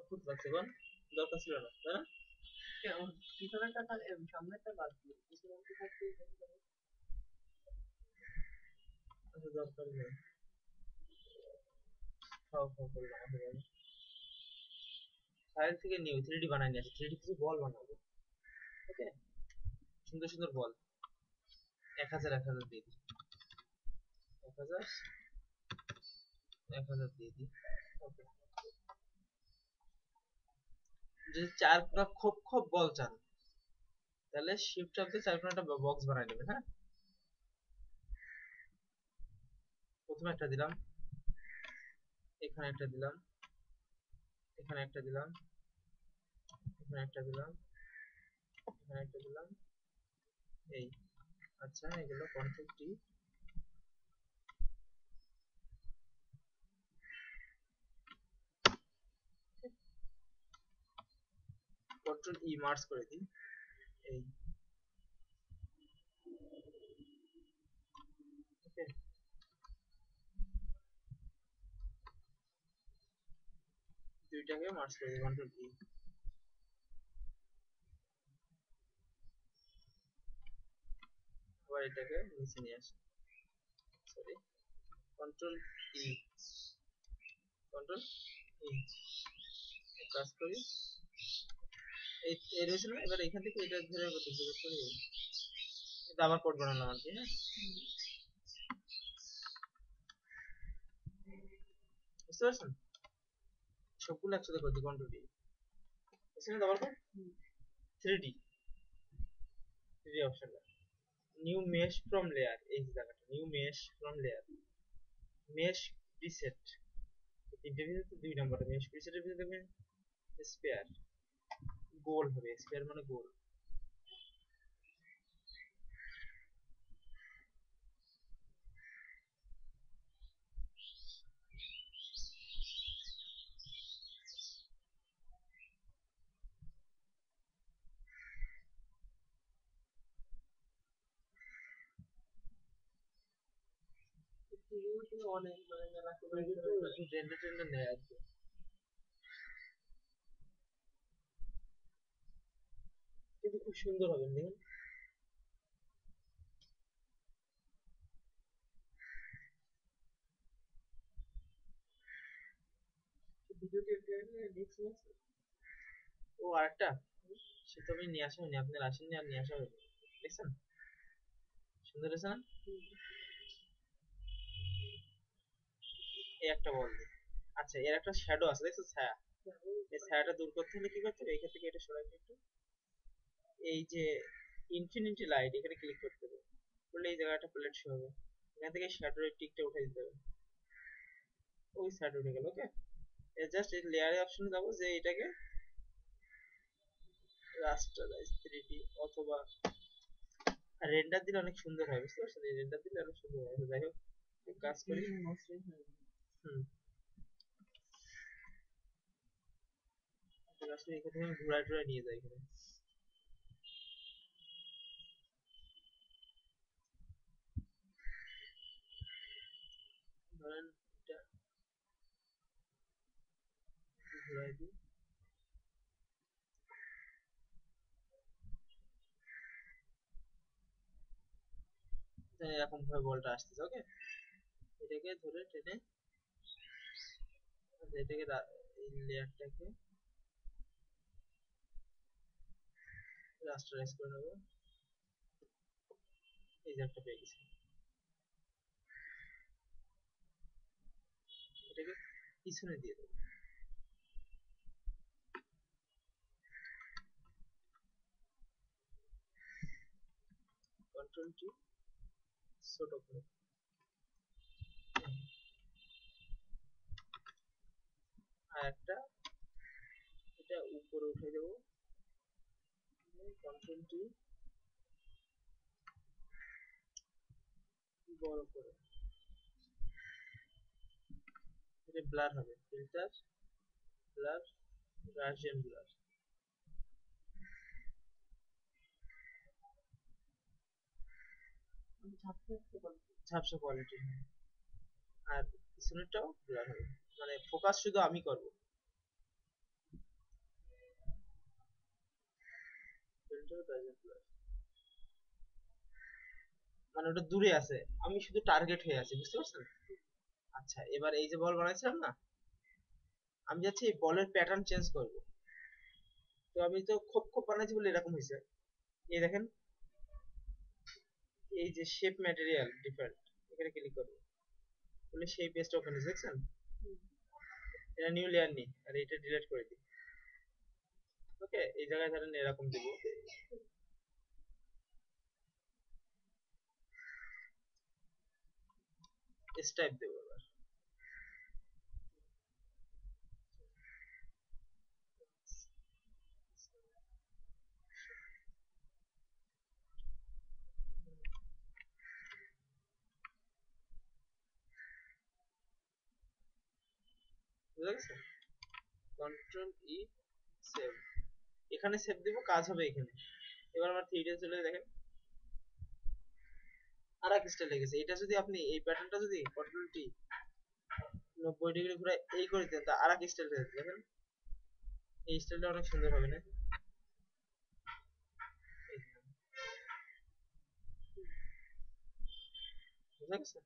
অদ্ভুত লাগছে কোন দরকার ছিল না তাই না? পিছনেরটা থাক সামনেরটা বাদ দিয়ে পিছনেরটা থাকতেই আচ্ছা দরকার নেই। খাও খাও করে বানাতে ফাইল থেকে নিউ থ্রি বানাই নিয়ে আসি। থ্রি কিছু বল বানাবো। ওকে? সুন্দর সুন্দর বল। এক হাজার এক হাজার দিয়ে দিই। এক হাজার এক হাজার দিয়ে দিই। ওকে। যদি চার কোনা খোপ খোপ বল চান তাহলে শিফট চাপ দিয়ে চার কোনা একটা বক্স বানাই নেবেন হ্যাঁ? প্রথমে একটা দিলাম। এখানে একটা দিলাম। এখানে একটা দিলাম। এখানে একটা দিলাম। এখানে একটা দিলাম। এই। আচ্ছা এগুলো control T. Control E merge করে দিই এই। দুইটাকে মার্জ করে কন্ট্রোল ই আবার এটাকে নিচে নিয়ে আসি। Sorry control E control E কাজ করি। রয়েছে না এবার এখান থেকে এটা ধরে ডুপ্লিকেট করি। এটা আবার কোড বানালাম আর কি হ্যাঁ? বুঝতে পারছেন? সবগুলো একসাথে করছি কন্ট্রোল এখানে code three D three D অপশনটা নিউ মেশ ফ্রম লেয়ার এই জায়গাটা new mesh from layer mesh preset তিনটে ভিতরে দুই নম্বরে মেশ প্রিসেটের ভিতরে স্পেয়ার গোল হবে স্পেয়ার মানে গোল অনেক মানে মেলা করে টেন্ডে টেন্ডে নেয় আর কি কিন্তু খুব সুন্দর হবে দেখুন। ও আরেকটা? সে তো আমি নিয়ে আসা হয়নি আপনার আসেননি আর নিয়ে আসা হয়নি। দেখছেন? সুন্দর হয়েছে না এই একটা বল আচ্ছা এর একটা শ্যাডো আছে দেখছ ছায়া। এই ছায়াটা দূর করতে হলে কি করতে হবে? এখান থেকে এটা সরাই একটু? এই যে ইনফিনিটি লাইট এখানে ক্লিক করতে হবে। করলে এই জায়গাটা প্লেট শো হবে এখান থেকে শ্যাডোর টিকটা উঠে দিতে হবে। ওই শ্যাডো উঠে গেল ওকে জাস্ট এই লেয়ারে অপশনে যাব যে এটাকে রাস্টারাইজ 3D অথবা রেন্ডার দিলে অনেক সুন্দর হয় বুঝতে পারছেন? রেন্ডার দিলে অনেক সুন্দর হয়। যাই হোক কাজ করি। হুম। করি এখান আমি ঘুরায় নিয়ে যাই এখানে। ধরেন এটা ঘুরাই দিই এরকম ভাবে বলটা আসতেছে ওকে এটাকে ধরে টেনে এটাকে লেয়ারটাকে রাস্টারাইজ করে নেব। এই যে পেয়ে গেছি। এটাকে পিছনে দিয়ে দেবো। কন্ট্রোল টি ছোট করে। আর একটা, এটা উপরে উঠে দেবো। কন্ট্রোল টি বড় করে। যে ব্লার হবে ফিল্টার ব্লার গার্জিয়ান ব্লার ঝাপসা কোয়ালিটি আর পিছনেরটাও ব্লার হবে। মানে ফোকাস শুধু আমি করব। মানে ওটা দূরে আছে। আমি শুধু টার্গেট হয়ে আছি বুঝতে পারছেন? আচ্ছা এবার এই যে বল বানাইছিলাম না, আমি যাচ্ছি বলের প্যাটার্ন চেঞ্জ করব। তো আমি তো খোপ খোপ বানাইছি বলে এরকম হয়েছে। এই দেখেন, এই যে শেপ ম্যাটেরিয়াল ডিফারেন্ট এখানে ক্লিক করব। বলে সেই পেজটা ওখানে দেখছেন? এটা নিউ লেয়ার নেই, আর এটা ডিলিট করে দিই। ওকে এই জায়গায় ধরেন এরকম দিব। স্টাইপ দেবো এবার। কন্ট্রোল ই সেভ এখানে সেভ দিব, কাজ হবে এখানে। এবার আমার থ্রি চলে দেখেন। আর এক স্টাইল লেগেছে। এটা যদি আপনি এই প্যাটার্নটা যদি কন্ট্রোল টি নব্বই ডিগ্রি ঘুরে এই করে দেন, তা আর এক স্টাইল হয়ে দেখেন। এই স্টাইলটা অনেক সুন্দর হবে, না? বুঝা গেছে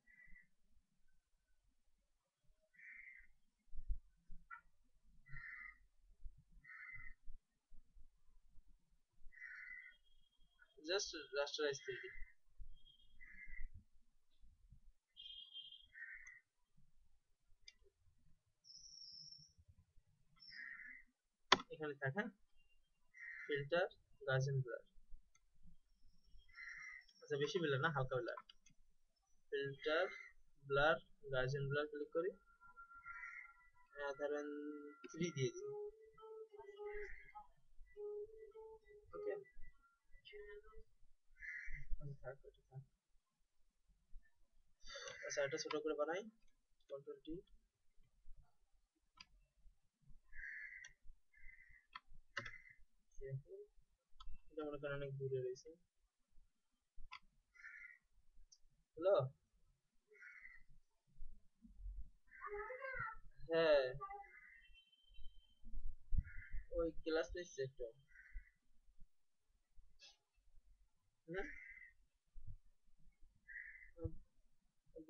জাস্ট রাস্টারাইজ থ্রি এখানে থাক ফিল্টার গার্জেন ব্লার আচ্ছা বেশি ব্লার না, হালকা blur filter blur Gaussian blur click করি। ধরেন থ্রি দিয়ে দিই। থাক ওটা থাক আচ্ছা এটা ছোট করে বানাই। কন্ট্রোল টি এটা মনে করেন অনেক দূরে রয়েছে। হ্যাঁ। ওই ক্লাস নিচ্ছে হুম?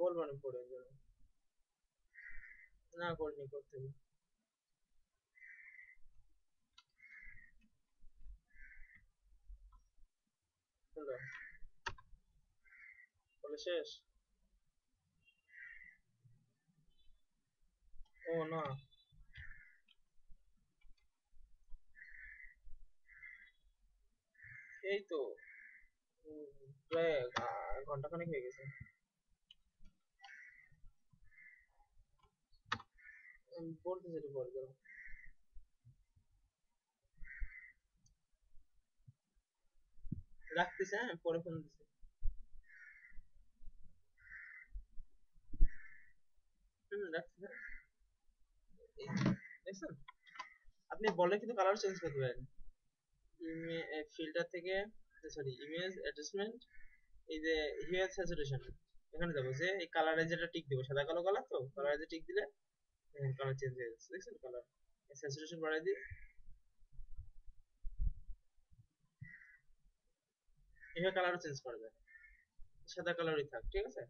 বলব না যাবে না করিনি, করতে শেষ? ও, না। এই তো। প্রায় ঘণ্টা খানেক হয়ে গেছে। একটু পরে হ্যাঁ পরে ফোন আপনি বলে কিন্তু কালার চেঞ্জ করতে পারেন ফিল্টার থেকে সরি ইমেজ অ্যাডজাস্টমেন্ট এই যে হিয়ার স্যাচুরেশন এখানে যাব যে, এই কালারে যেটা টিক দেবো, সাদা কালো কালার তো কালারে যে টিক দিলে কালার চেঞ্জ হয়ে যাচ্ছে দেখছেন কালার স্যাচুরেশন বাড়াই দিই। কালারও চেঞ্জ সাদা কালারই থাক, ঠিক আছে?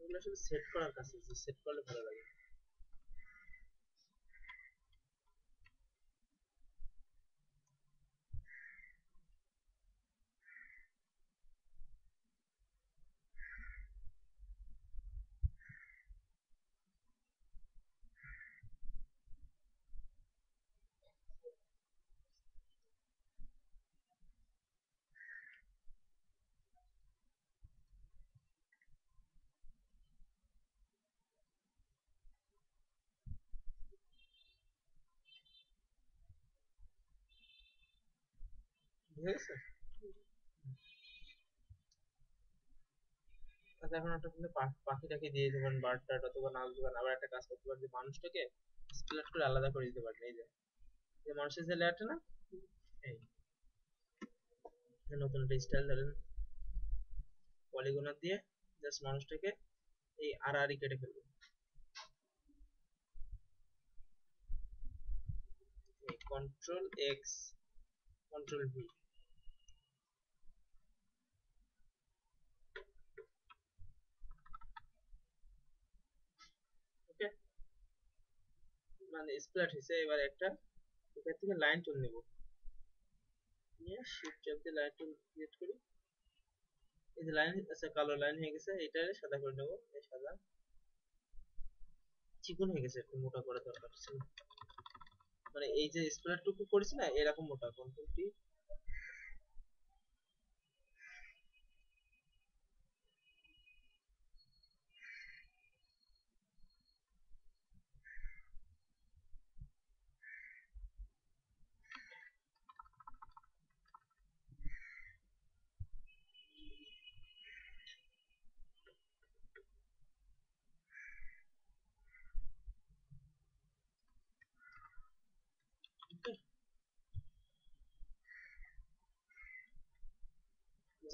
এগুলো আসলে সেট করার কাছে সেট করলে ভালো লাগে। বুঝেছে আচ্ছা এখন একটা কিন্তু পাখিটাকে দিয়ে পারেন বার্ড টার্ড অথবা নাচ দিবেন আবার একটা কাজ করতে পারেন যে, মানুষটাকে স্প্লিট করে আলাদা করে দিতে পারেন, এই যে। যে মানুষের যে লেয়ারটা না? এই। নতুন একটা স্টাইল ধরেন। পলিগনার দিয়ে জাস্ট মানুষটাকে এই আড়াআড়ি কেটে ফেলব। Control X control V okay মানে স্প্ল্যাট হয়েছে এবার একটা এখান থেকে লাইন টুল নেব। নিয়ে শিফট চাপ দিয়ে লাইন টুল ক্রিয়েট করি। এই যে লাইন আচ্ছা কালো লাইন হয়ে গেছে এটা সাদা করে নেব, এই সাদা। চিকন হয়ে গেছে, একটু মোটা করা দরকার। ছিল মানে এই যে স্প্রেডটুকু করেছি না, এরকম মোটা কন্ট্রোল টি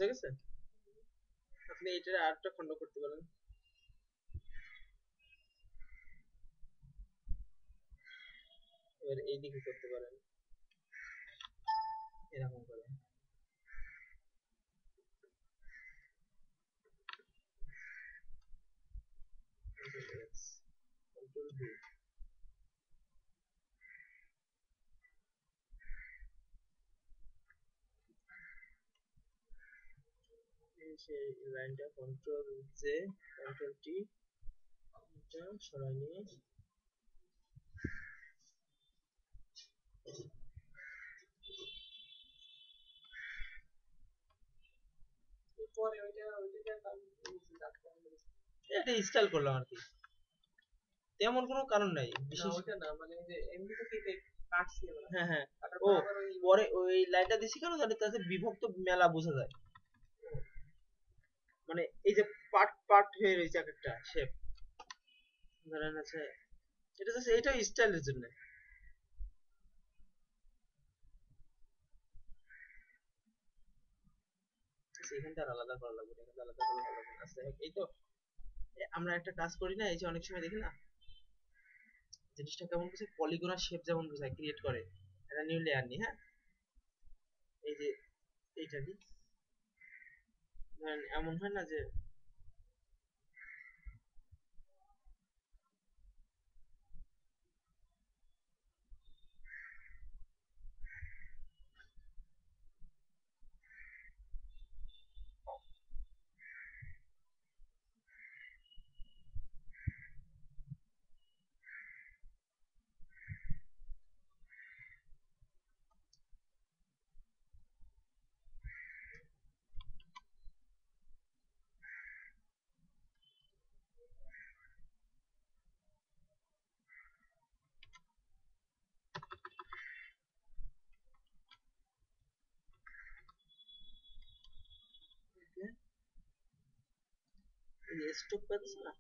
বুঝা গেছে আপনি এটার আরেকটা খণ্ড করতে পারেন। এবার এই দিকে করতে পারেন। এরকম করে কন্ট্রোল ভি সেই লাইনটা কন্ট্রোল জে কন্ট্রোল টি এটা সরাই নিয়ে পরে ওইটা ওইটা। এটা করলাম আর কি। তেমন কোনো কারণ নাই বিশেষ ওইটা না মানে এই যে এমনি তো কেটে কাটছি হ্যাঁ হ্যাঁ। ও পরে ওই লাইনটা দিছি কেন? তাতে বিভক্ত মেলা বোঝা যায়। মানে এই যে পার্ট পার্ট হয়ে রয়েছে এক একটা শেপ ধরেন আছে এটা জাস্ট এইটা স্টাইলের জন্য। আচ্ছা, এখানটা আলাদা করা লাগবে এখানটা আলাদা করে ভালো লাগবে। আচ্ছা, এই তো আমরা একটা কাজ করি না এই যে অনেক সময় দেখি না? জিনিসটা কেমন বুঝে পলিগোনাল শেপ যেমন বোঝায় ক্রিয়েট করে। একটা নিউ লেয়ার হ্যাঁ? এই যে এইটা দি এমন হয় না যে এই যে স্টপ পাচ্ছ না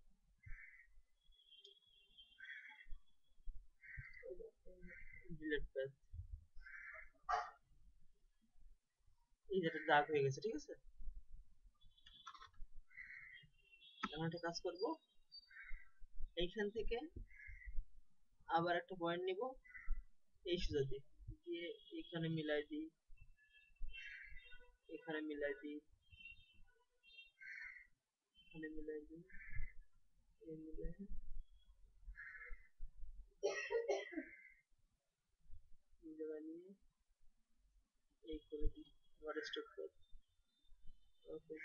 এখন একটা কাজ করব এইখান থেকে আবার একটা পয়েন্ট এই এখানে মিলাই দিই এখানে মিলাই দিই এখানে মিলাই দিই এই মিলাই এই জায়গায় নিয়ে এই করে দিই আবার স্টপ কর ওকে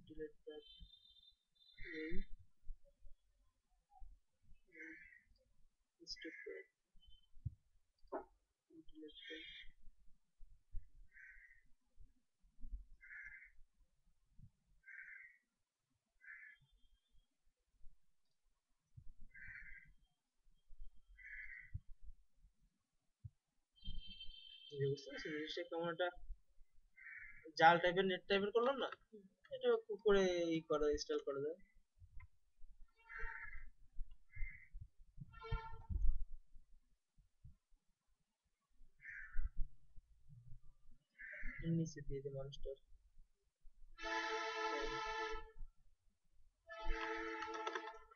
ডিলেট দ্যাট এই স্টপ কর জিনিসটা কেমন একটা জাল টাইপের নেট টাইপের করলাম না? এটা করে ই যায় নিচে দিয়ে। দিই মানুষটার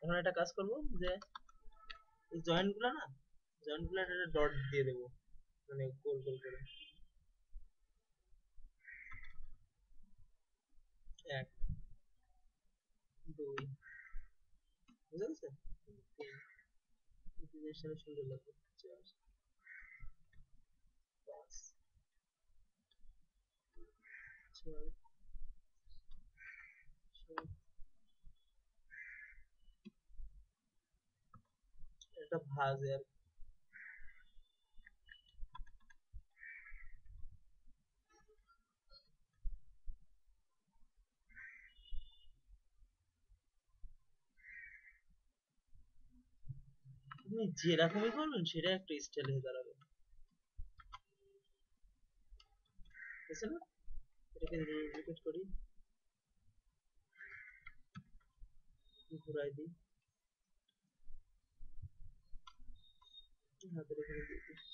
এখন একটা কাজ করব যে জয়েন্টগুলো না জয়েন্টগুলো একটা ডট দিয়ে দেবো। মানে গোল গোল করে। এক, দুই বুঝা গেছে সুন্দর লাগবে চার পাঁচ এটা ভাজে আর আপনি যেরকমই করবেন সেটা একটা স্টাইল হয়ে দাঁড়াবে। না? এটাকে রিপিট করি। ঘুরাই দিই। হাতের এখানে দিয়ে দিই।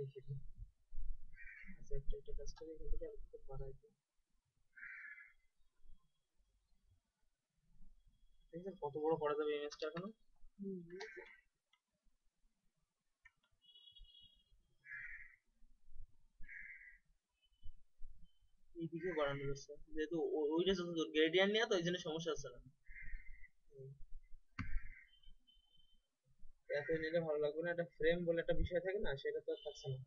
রেখে দিই আচ্ছা একটা একটা কাজ করে এখান থেকে বাড়াই দিই। দেখছেন কত বড় করা যাবে ইমেজটা এখনও? এইদিকে বাড়ানো যাচ্ছে। যেহেতু ওইটা যত দূর গ্রেডিয়ান্ট নেওয়া তো ওই জন্য সমস্যা হচ্ছে না। এত নিলে ভালো লাগবে না একটা ফ্রেম বলে একটা বিষয় থাকে না সেটা তো আর থাকছে না।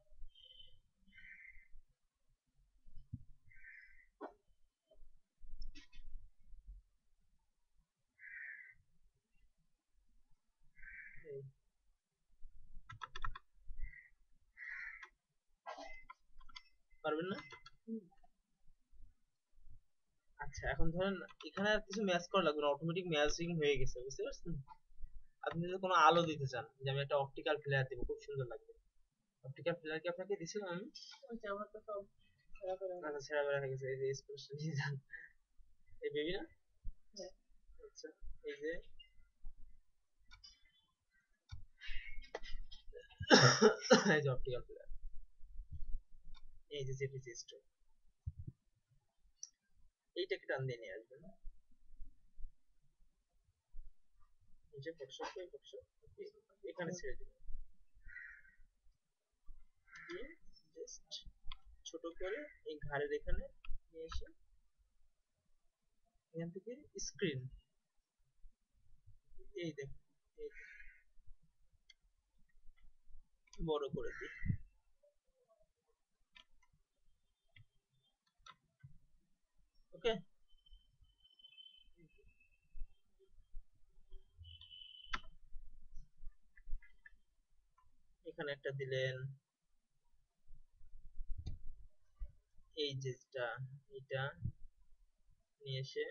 পারবেন না? আচ্ছা এখন ধরেন এখানে আর কিছু ম্যাচ করা লাগবে না অটোমেটিক ম্যাচিং হয়ে গেছে বুঝতে পারছেন? আপনি যদি কোনো আলো দিতে চান যে আমি একটা অপটিক্যাল ফ্লেয়ার দিব খুব সুন্দর লাগবে। অপটিক্যাল ফ্লেয়ার কি আপনাকে দিছিলাম আমি। আচ্ছা ছেঁড়া বেড়া হয়ে গেছে এই যে স্পেশাল নিয়ে যান। এই বেবি না হ্যাঁ। আচ্ছা এই যে। এই যে অপটিক্যাল ফ্লেয়ার এই যে স্টোর এইটাকে টান দিয়ে নিয়ে আসবেন। এই যে ফটোশপ এই ফটোশপ এখানে ছেড়ে দিবেন। দিয়ে জাস্ট ছোট করে এই ঘাড়ের এখানে নিয়ে এসে এখান থেকে স্ক্রিন এই দেখ এই দেখ। বড় করে দিই। ওকে এখানে একটা দিলেন। এই যেটা এটা নিয়ে এসে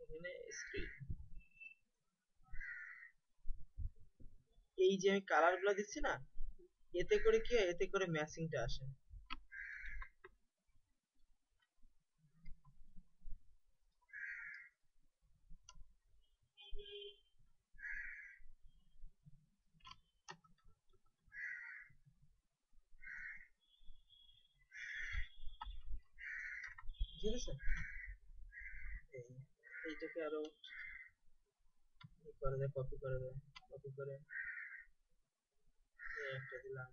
এখানে স্ক্রিন এই যে আমি কালারগুলো দিচ্ছি না, এতে করে কি হয়? এতে করে ম্যাচিংটা আসে। বুঝে আছে এইটাকে আরও করা যায় কপি করা যায় কপি করে একটা দিলাম।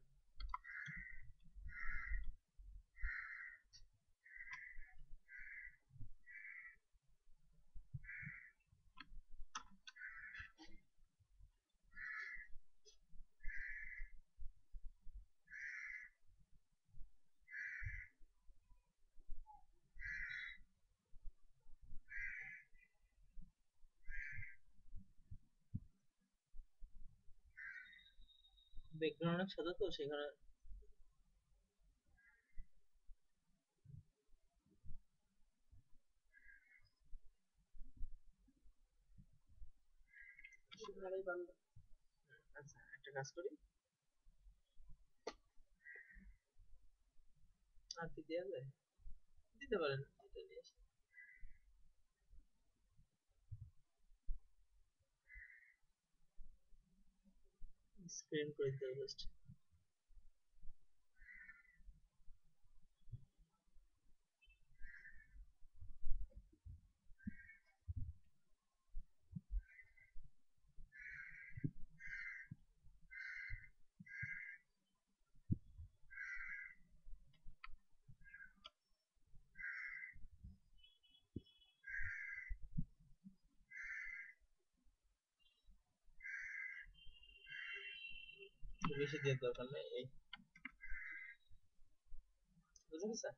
ব্যাকগ্রাউন্ড অনেক সাদা তো সেখানে আচ্ছা একটা কাজ করি। আর কি দেওয়া যায়? দিতে পারেন এটা নিয়ে আসি। স্ক্রিন করে বেশি দেওয়ার দরকার নেই এই বুঝে গেছে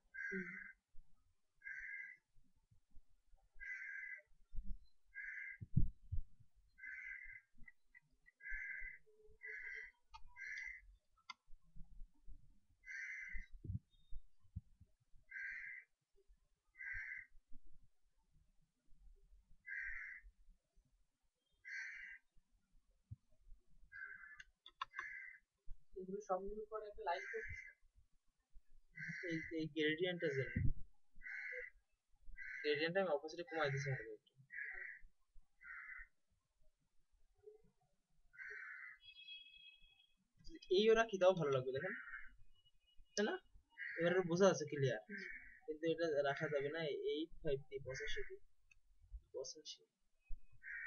এগুলো পরে একটা লাইক করতে এই এই গ্রেডিয়েন্টের জন্য গ্রেডিয়েন্টটা আমি অপোজিটে কমাই দিছি একটু। যদি এইও রাখি তাও ভালো লাগবে দেখেন। তাই না? এবার বোঝা যাচ্ছে ক্লিয়ার কিন্তু এটা রাখা যাবে না এইট ফাইভ দিয়ে পঁচাশি দিয়ে পঁচাশি।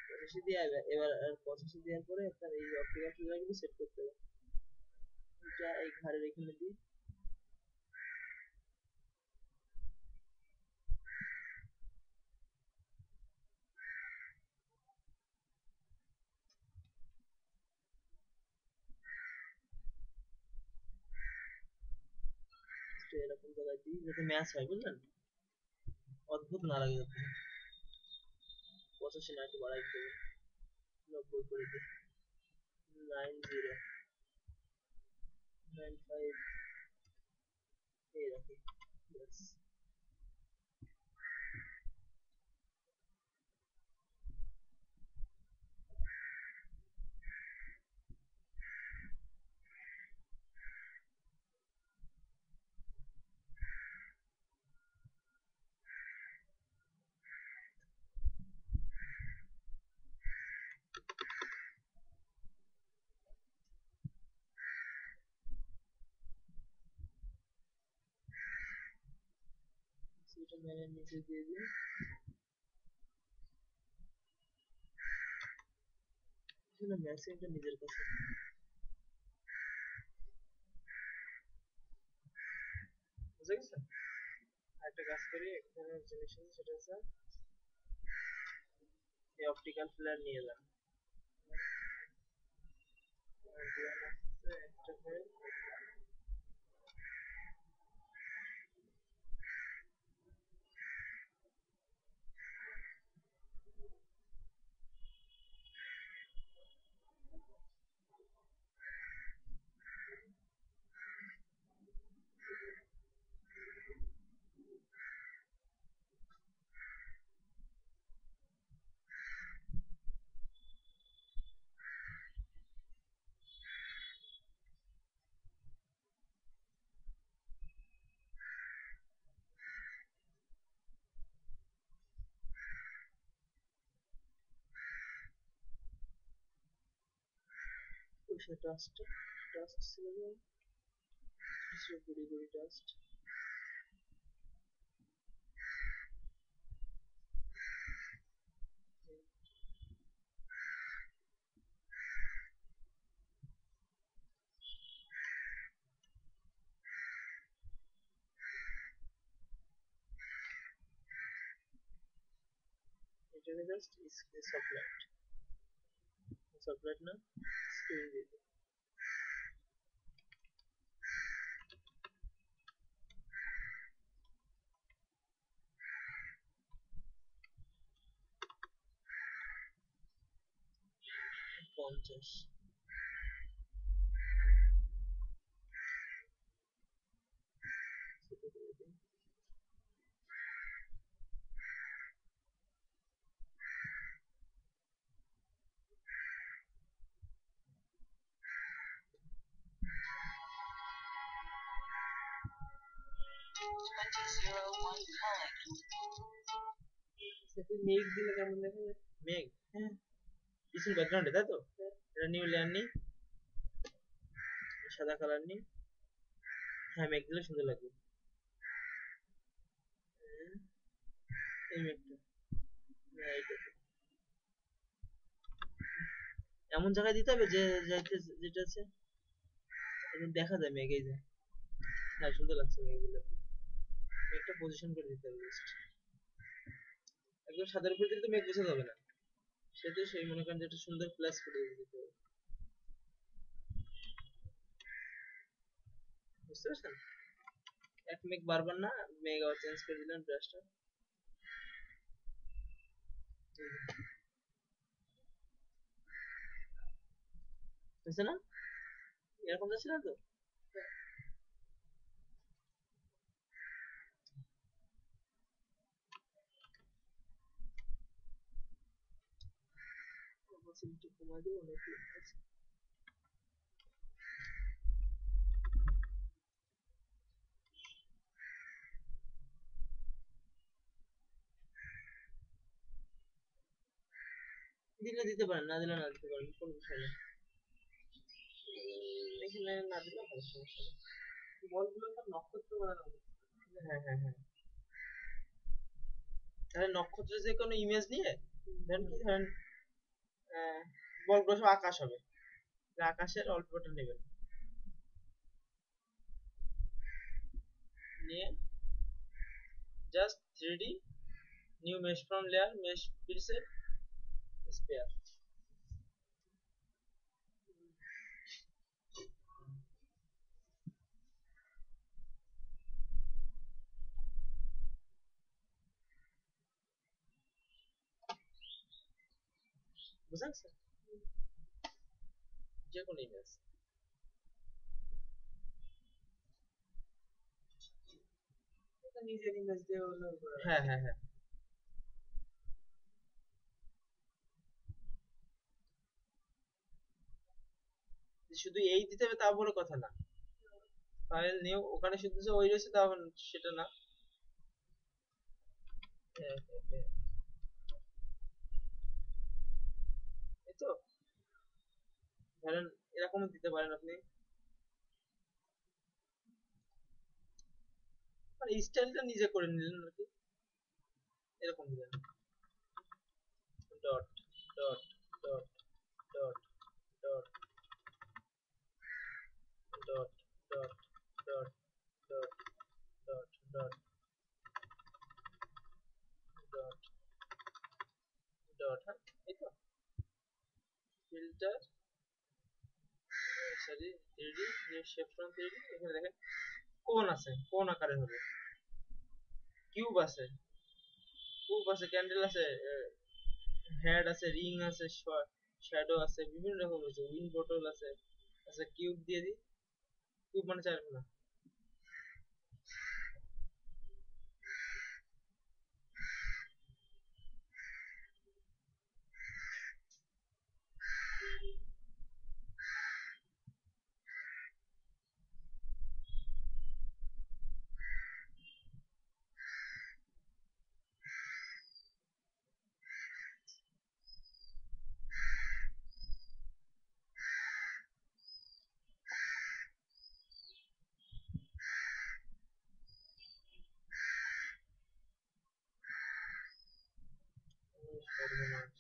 পঁচাশি দিয়ে এবার- পঁচাশি দেওয়ার পরে আপনার এই অপটিক্যাল ফিল্টারগুলো সেট করতে হবে। এটা এই ঘাড়ের এখানে দিই এরকম জায়গায় দিই যাতে ম্যাচ হয় বুঝলেন অদ্ভুত না লাগে যাতে পঁচাশি না একটু বাড়াই দেবে নব্বই করে দিই নাইন জিরো নাইন ফাইভ এই রাখি ব্যাস ম্যানের নিচে দিয়ে এখানে ম্যাসিংটা নিজের কাছে। বুঝে একটা কাজ করি এখানে জিনিস আছে সেটা হচ্ছে এই অপটিক্যাল ফ্লেয়ার নিয়ে যান একটা ফাইল ওইসব ডাস্ট ডাস্ট ছিল যে কিছু গুড়ি গুড়ি ডাস্ট এটাকে জাস্ট সাবলাইট সাবলাইট না স্ক্রিন দিয়ে দিই পঞ্চাশ দিলে কেমন দেখা যায়। মেঘ? হ্যাঁ। পিছন ব্যাকগ্রাউন্ডে তাই তো? এটা নিউ লেয়ার নি সাদা কালার নি হ্যাঁ মেঘ দিলে সুন্দর লাগবে। হ্যাঁ, এই মেঘটা। হ্যাঁ, এমন জায়গায় দিতে হবে যে যাইতে যেটা আছে। দেখা যায় মেঘ এই যে। হ্যাঁ সুন্দর লাগছে মেঘ দিলে মেঘটা পজিশন করে দিতে হবে একদম সাদার উপর দিলে তো মেঘ বোঝা যাবে না। সেহেতু সেই মনে করেন যে একটা সুন্দর প্লাস করে দিতে বুঝতে পারছেন? এক মেঘ বারবার না, মেঘ আবার চেঞ্জ করে দিলেন ব্রাশটা হয়েছে না? এরকম যাচ্ছে না তো? একটু কমাই দেবো নাকি আচ্ছা। দিলে দিতে পারেন না দিলে না দিতে পারেন কোনো বিষয় না এখানে না দিলে ভালো সমস্যা নেই। বলগুলো সব নক্ষত্র বানানো। হ্যাঁ হ্যাঁ হ্যাঁ তাহলে নক্ষত্রের যে কোনো ইমেজ নিয়ে ধরেন কি ধরেন বলগুলো সব আকাশ হবে? আকাশের অল্পটা নেবেন। নিয়ে just three D new mesh from layer mesh preset sphere বুঝা গেছে যে কোনো ইমেজ এটা নিজের ইমেজ দিয়ে হলো করা। হ্যাঁ হ্যাঁ হ্যাঁ। শুধু এই দিতে হবে তা বড় কথা না। ফাইল নিউ ওখানে শুধু যে ওই রয়েছে তা সেটা না হ্যাঁ, হ্যাঁ, হ্যাঁ। এই তো ধরেন এরকম দিতে পারেন আপনি মানে স্টাইলটা নিজে করে নিলেন আর কি এরকম দিলেন dot dot dot dot dot dot dot dot dot dot dot dot হ্যাঁ এই তো filter sorry three D new shape from এখানে দেখেন কোন আছে কোন আকারে হবে। কিউব আছে কিউব আছে ক্যান্ডেল আছে হেড আছে রিং আছে শ্যাডো আছে, বিভিন্ন রকম আছে উইন বোটল আছে। আচ্ছা কিউব দিয়ে দিই। কিউব মানে চার সর্বনাশ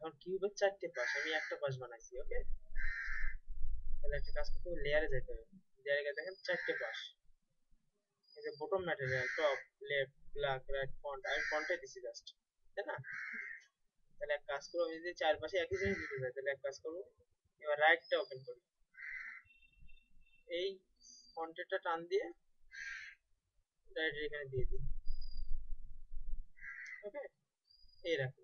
এখন কিউবের চারটে পাশ, আমি একটা পাশ বানাইছি ওকে তাহলে একটা কাজ করতে হবে লেয়ারে যেতে হবে। লেয়ারে গিয়ে দেখেন চারটে পাশ। এই যে bottom material top left black right font আমি ফন্টে দিছি জাস্ট তাই না? তাহলে এক কাজ করব আমি যদি চারপাশে একই জিনিস দিতে চাই, তাহলে এক কাজ করব এবার রাইটটা ওপেন করি। এই ফন্টেরটা টান দিয়ে রাইট এখানে দিয়ে দিই। ওকে এই রাখুন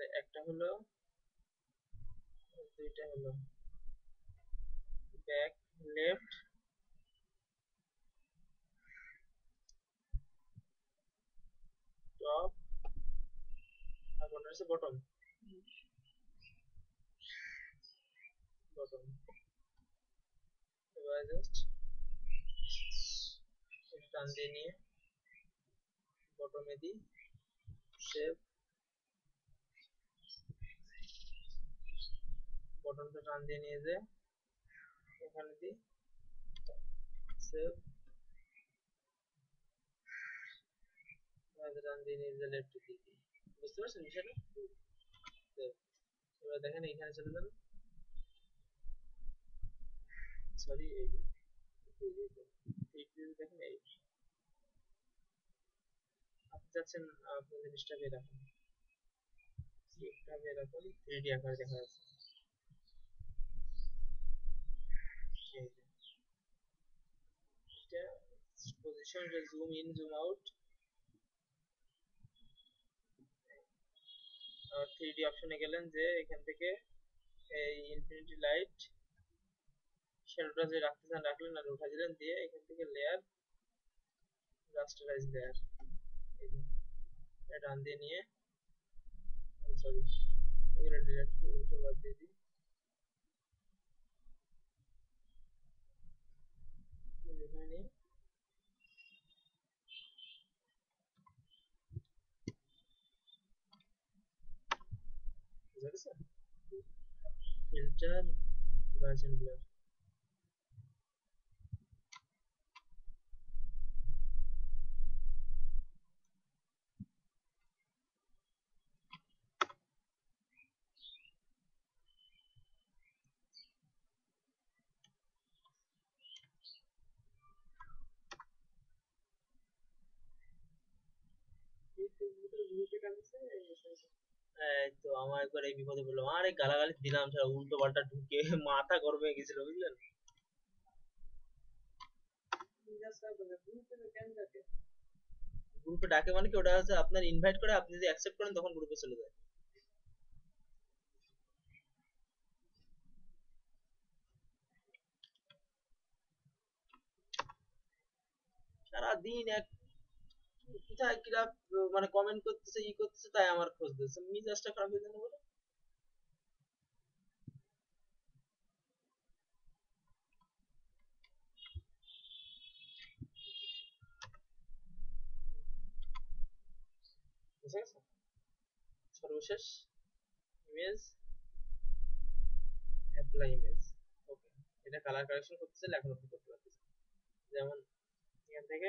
তাহলে একটা হলো, দুইটা হলো ব্যাক লেফট টপ আর কোনটা হচ্ছে বটম বটম এবার জাস্ট টান দিয়ে নিয়ে বটমে দিই সেভ বটনটা টান দিয়ে নিয়ে যে এখানে দিই। সেভ টান দিয়ে নিয়ে যে লেফট দিই। বুঝতে পারছেন বিষয়টা? সেভ এবার দেখেন এখানে চলে যান। সরি এই দেখেন এই আপনি চাচ্ছেন আপনার জিনিসটা বের রাখুন স্লিপটা রাখুন থ্রি ডি আকারে দেখা যাচ্ছে এই যে এটা পজিশন এটা জুম ইন জুম আউট আর থ্রি ডি অপশনে গেলেন যে এখান থেকে এই ইনফিনিটি লাইট শ্যাডোটা যে রাখতে চান রাখলেন আর উঠা দিলেন দিয়ে এখান থেকে লেয়ার রাস্টারাইজ লেয়ার টান দিয়ে নিয়ে সরি এগুলো ডিলেট করে বাদ দিয়ে দিই। এখানে নিয়ে বুঝা গেছে ফিল্টার গার্জেন ব্লার এই তো আমার একবার এই বিপদে বললাম আরে গালাগালি দিলাম, ছাড়া উল্টো পাল্টা ঢুকে মাথা গরম হয়ে গেছিল, বুঝলেন? গ্রুপে ডাকে মানে কি? ওটা হচ্ছে আপনার ইনভাইট করে আপনি যদি অ্যাকসেপ্ট করেন, তখন গ্রুপে চলে যায়। সারাদিন এক কিরা মানে কমেন্ট করতেছে, ই করতেছে, তাই আমার খোঁজ দিচ্ছে মিজাজটা খারাপ হয়ে বলে? সর্বশেষ ইমেজ অ্যাপ্লাই ইমেজ ওকে এটা কালার কারেকশন করতে চাইলে এখন করতে পারতেছেন যেমন এখান থেকে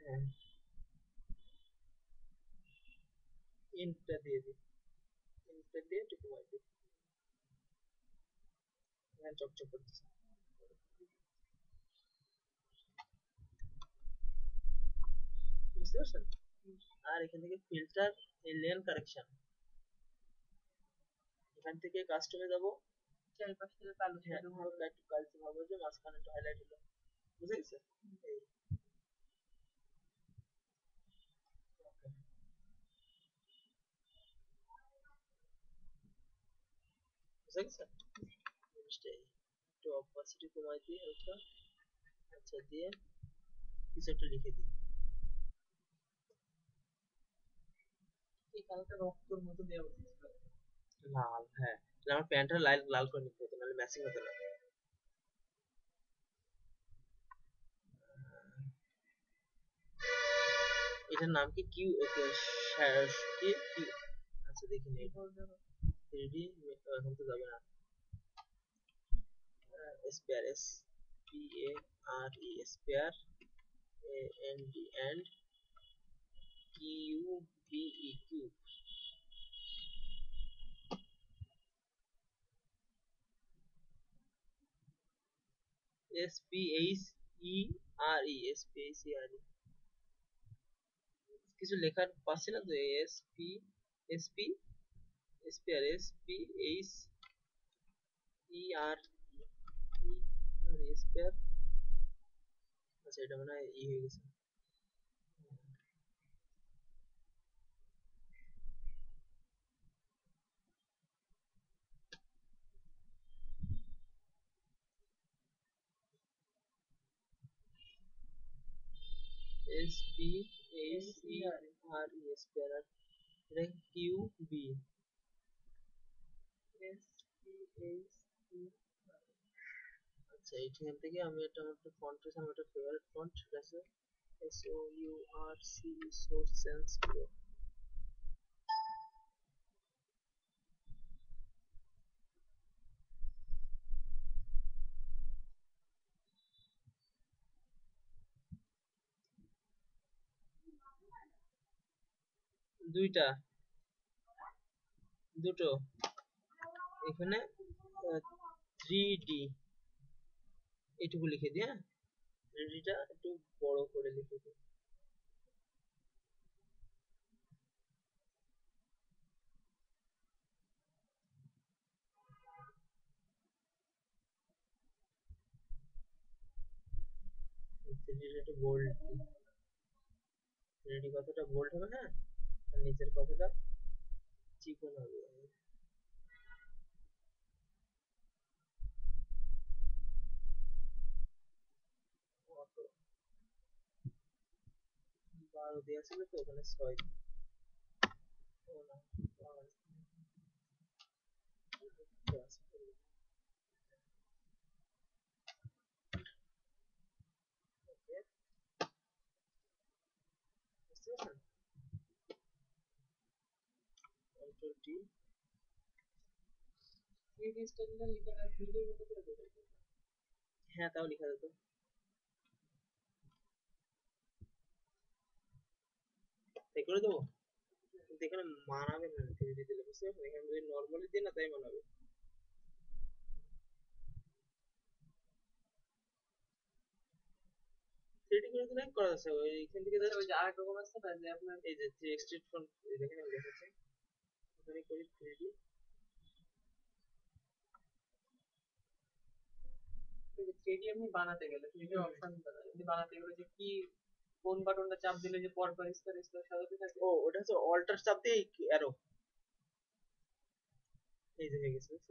হ্যাঁ। দিয়ে দিই। ইন্টটা দিয়ে একটু কমাই দিই। এখানে চকচক করতেছে। বুঝতে পারছেন? আর এখান থেকে ফিল্টার এলিয়ান কারেকশন এখান থেকে কাস্টমে যাব। চারিপাশ থেকে কালো হ্যাঁ হালকা একটু কালচে ভাব হয়েছে মাঝখানে একটু হাইলাইট হলো। বুঝে গেছে? বুঝে গেছে জিনিসটা একটু অপাসিটি কমাই দিই হালকা আচ্ছা দিয়ে কিছু একটা লিখে দিই। এই কালোটা রক্তর মতো দেওয়া উচিত লাল হ্যাঁ। তাহলে আমার প্যান্টটা লাল লাল করে নিতে হতো নাহলে ম্যাচিং হতো না। এটার নাম কি? কিউ ওকে কি? কি আচ্ছা দেখি নেই। এরপর ধরো থ্রি এখন তো যাবে না sphere S P A R E sphere A N D and Q B E cube S P H E R E S P H E R E কিছু লেখার পাচ্ছি না তো S P S P S P R S P H E R E R S P R আচ্ছা এটা মনে হয় E হয়ে গেছে S P H E R E S P R এটা Q B S P H E আচ্ছা এইখান থেকে আমি একটা আমার ফন্ট আছে, আমার একটা ফেভারিট ফন্ট সেটা আছে? S O U R C source sans pro দুইটা। দুটো। এখানে থ্রি ডি এইটুকু লিখে দিই হ্যাঁ? ডিটা একটু বড় করে লিখে দিই। একটু বোল্ড হবে হ্যাঁ? আর নিচের কতটা চিকন হবে কত বারো দেওয়া ছিল তো ওখানে ছয় ও না পাঁচ দশ করব। Okay. বুঝতে পারছেন কন্ট্রোল টি থ্রি ডি স্টাইলটা লিখে আর থ্রি ডির মতো করে দেবে হ্যাঁ তাও লেখা যেত তাই করে দেবো কিন্তু এখানে মানাবে না থ্রি দিলে বুঝতে পারছেন? এখানে যদি নর্মালি দিই না তাই মানাবে। থ্রি ডি করে দিলে করা যাচ্ছে ওই এখান থেকে আচ্ছা, ওই যে আরেক রকম আছে না যে আপনার এই যে থ্রি এক্সট্রিট ফ্রন্ট দেখেন আমি দেখাচ্ছি। ওখানে করি থ্রি ডি থ্রি ডি আপনি বানাতে গেলে থ্রি ডি অপশন বানাতে গেলে যে কি কোন বাটনটা চাপ দিলে যে পরপর স্তর স্তর সাজাতে থাকে ও, ওটা হচ্ছে অল্টার চাপ দিয়ে অ্যারো এই যে হয়ে গেছে, বুঝছ?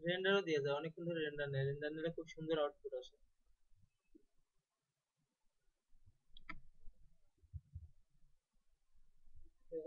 রেন্ডারও দিয়ে যায় অনেকক্ষণ ধরে রেন্ডার নেয়। রেন্ডার নিলে খুব সুন্দর আউটপুট আসে।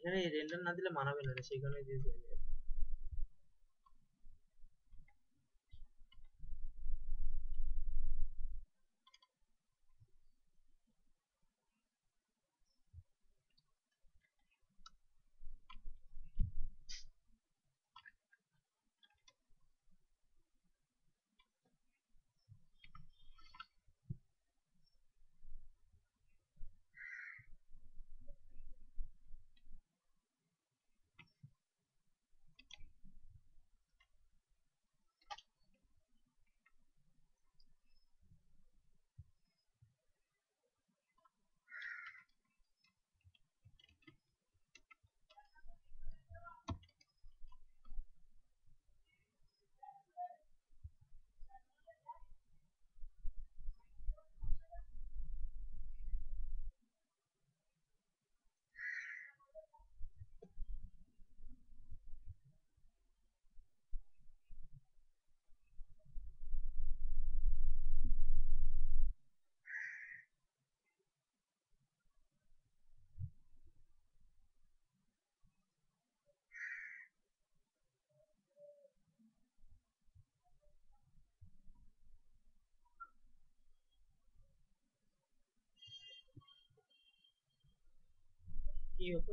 এখানে রেন্ডার না দিলে মানাবে না সেই কারণে দিয়ে। কি। হতো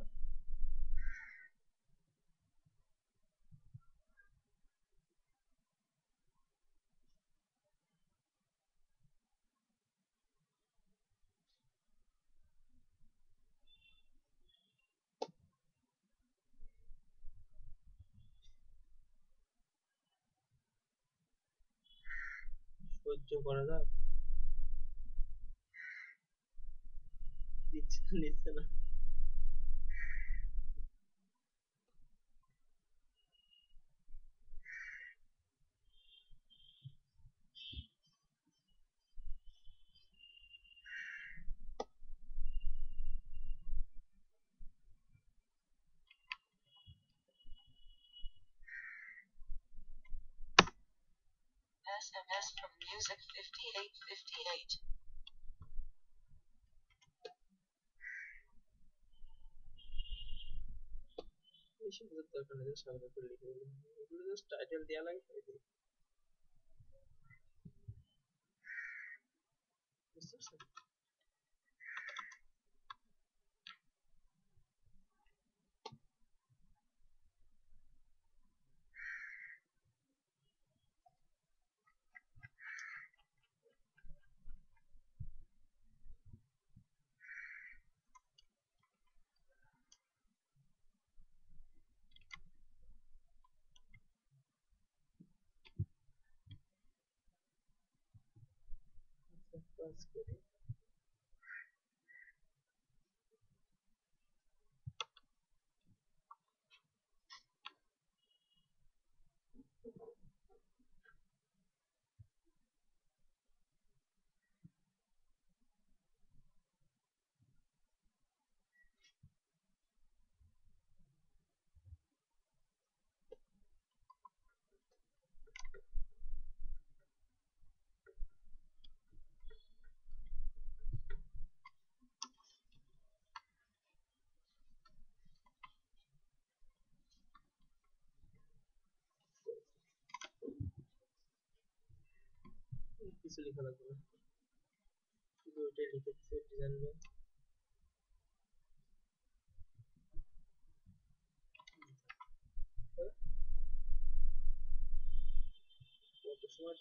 সহ্য করা যায় দিচ্ছে না নিচ্ছে না SMS from Music 5858. বেশি বোঝার দরকার নেই just সাদা করে লিখে দিলাম এগুলো জাস্ট টাইটেল দেওয়া লাগে তাই দিই। বুঝতে পারছেন আচ্ছা কাজ করি কিছু লেখা লাগবে না। শুধু ওইটাই লিখে দিচ্ছে ডিজাইন কত সময়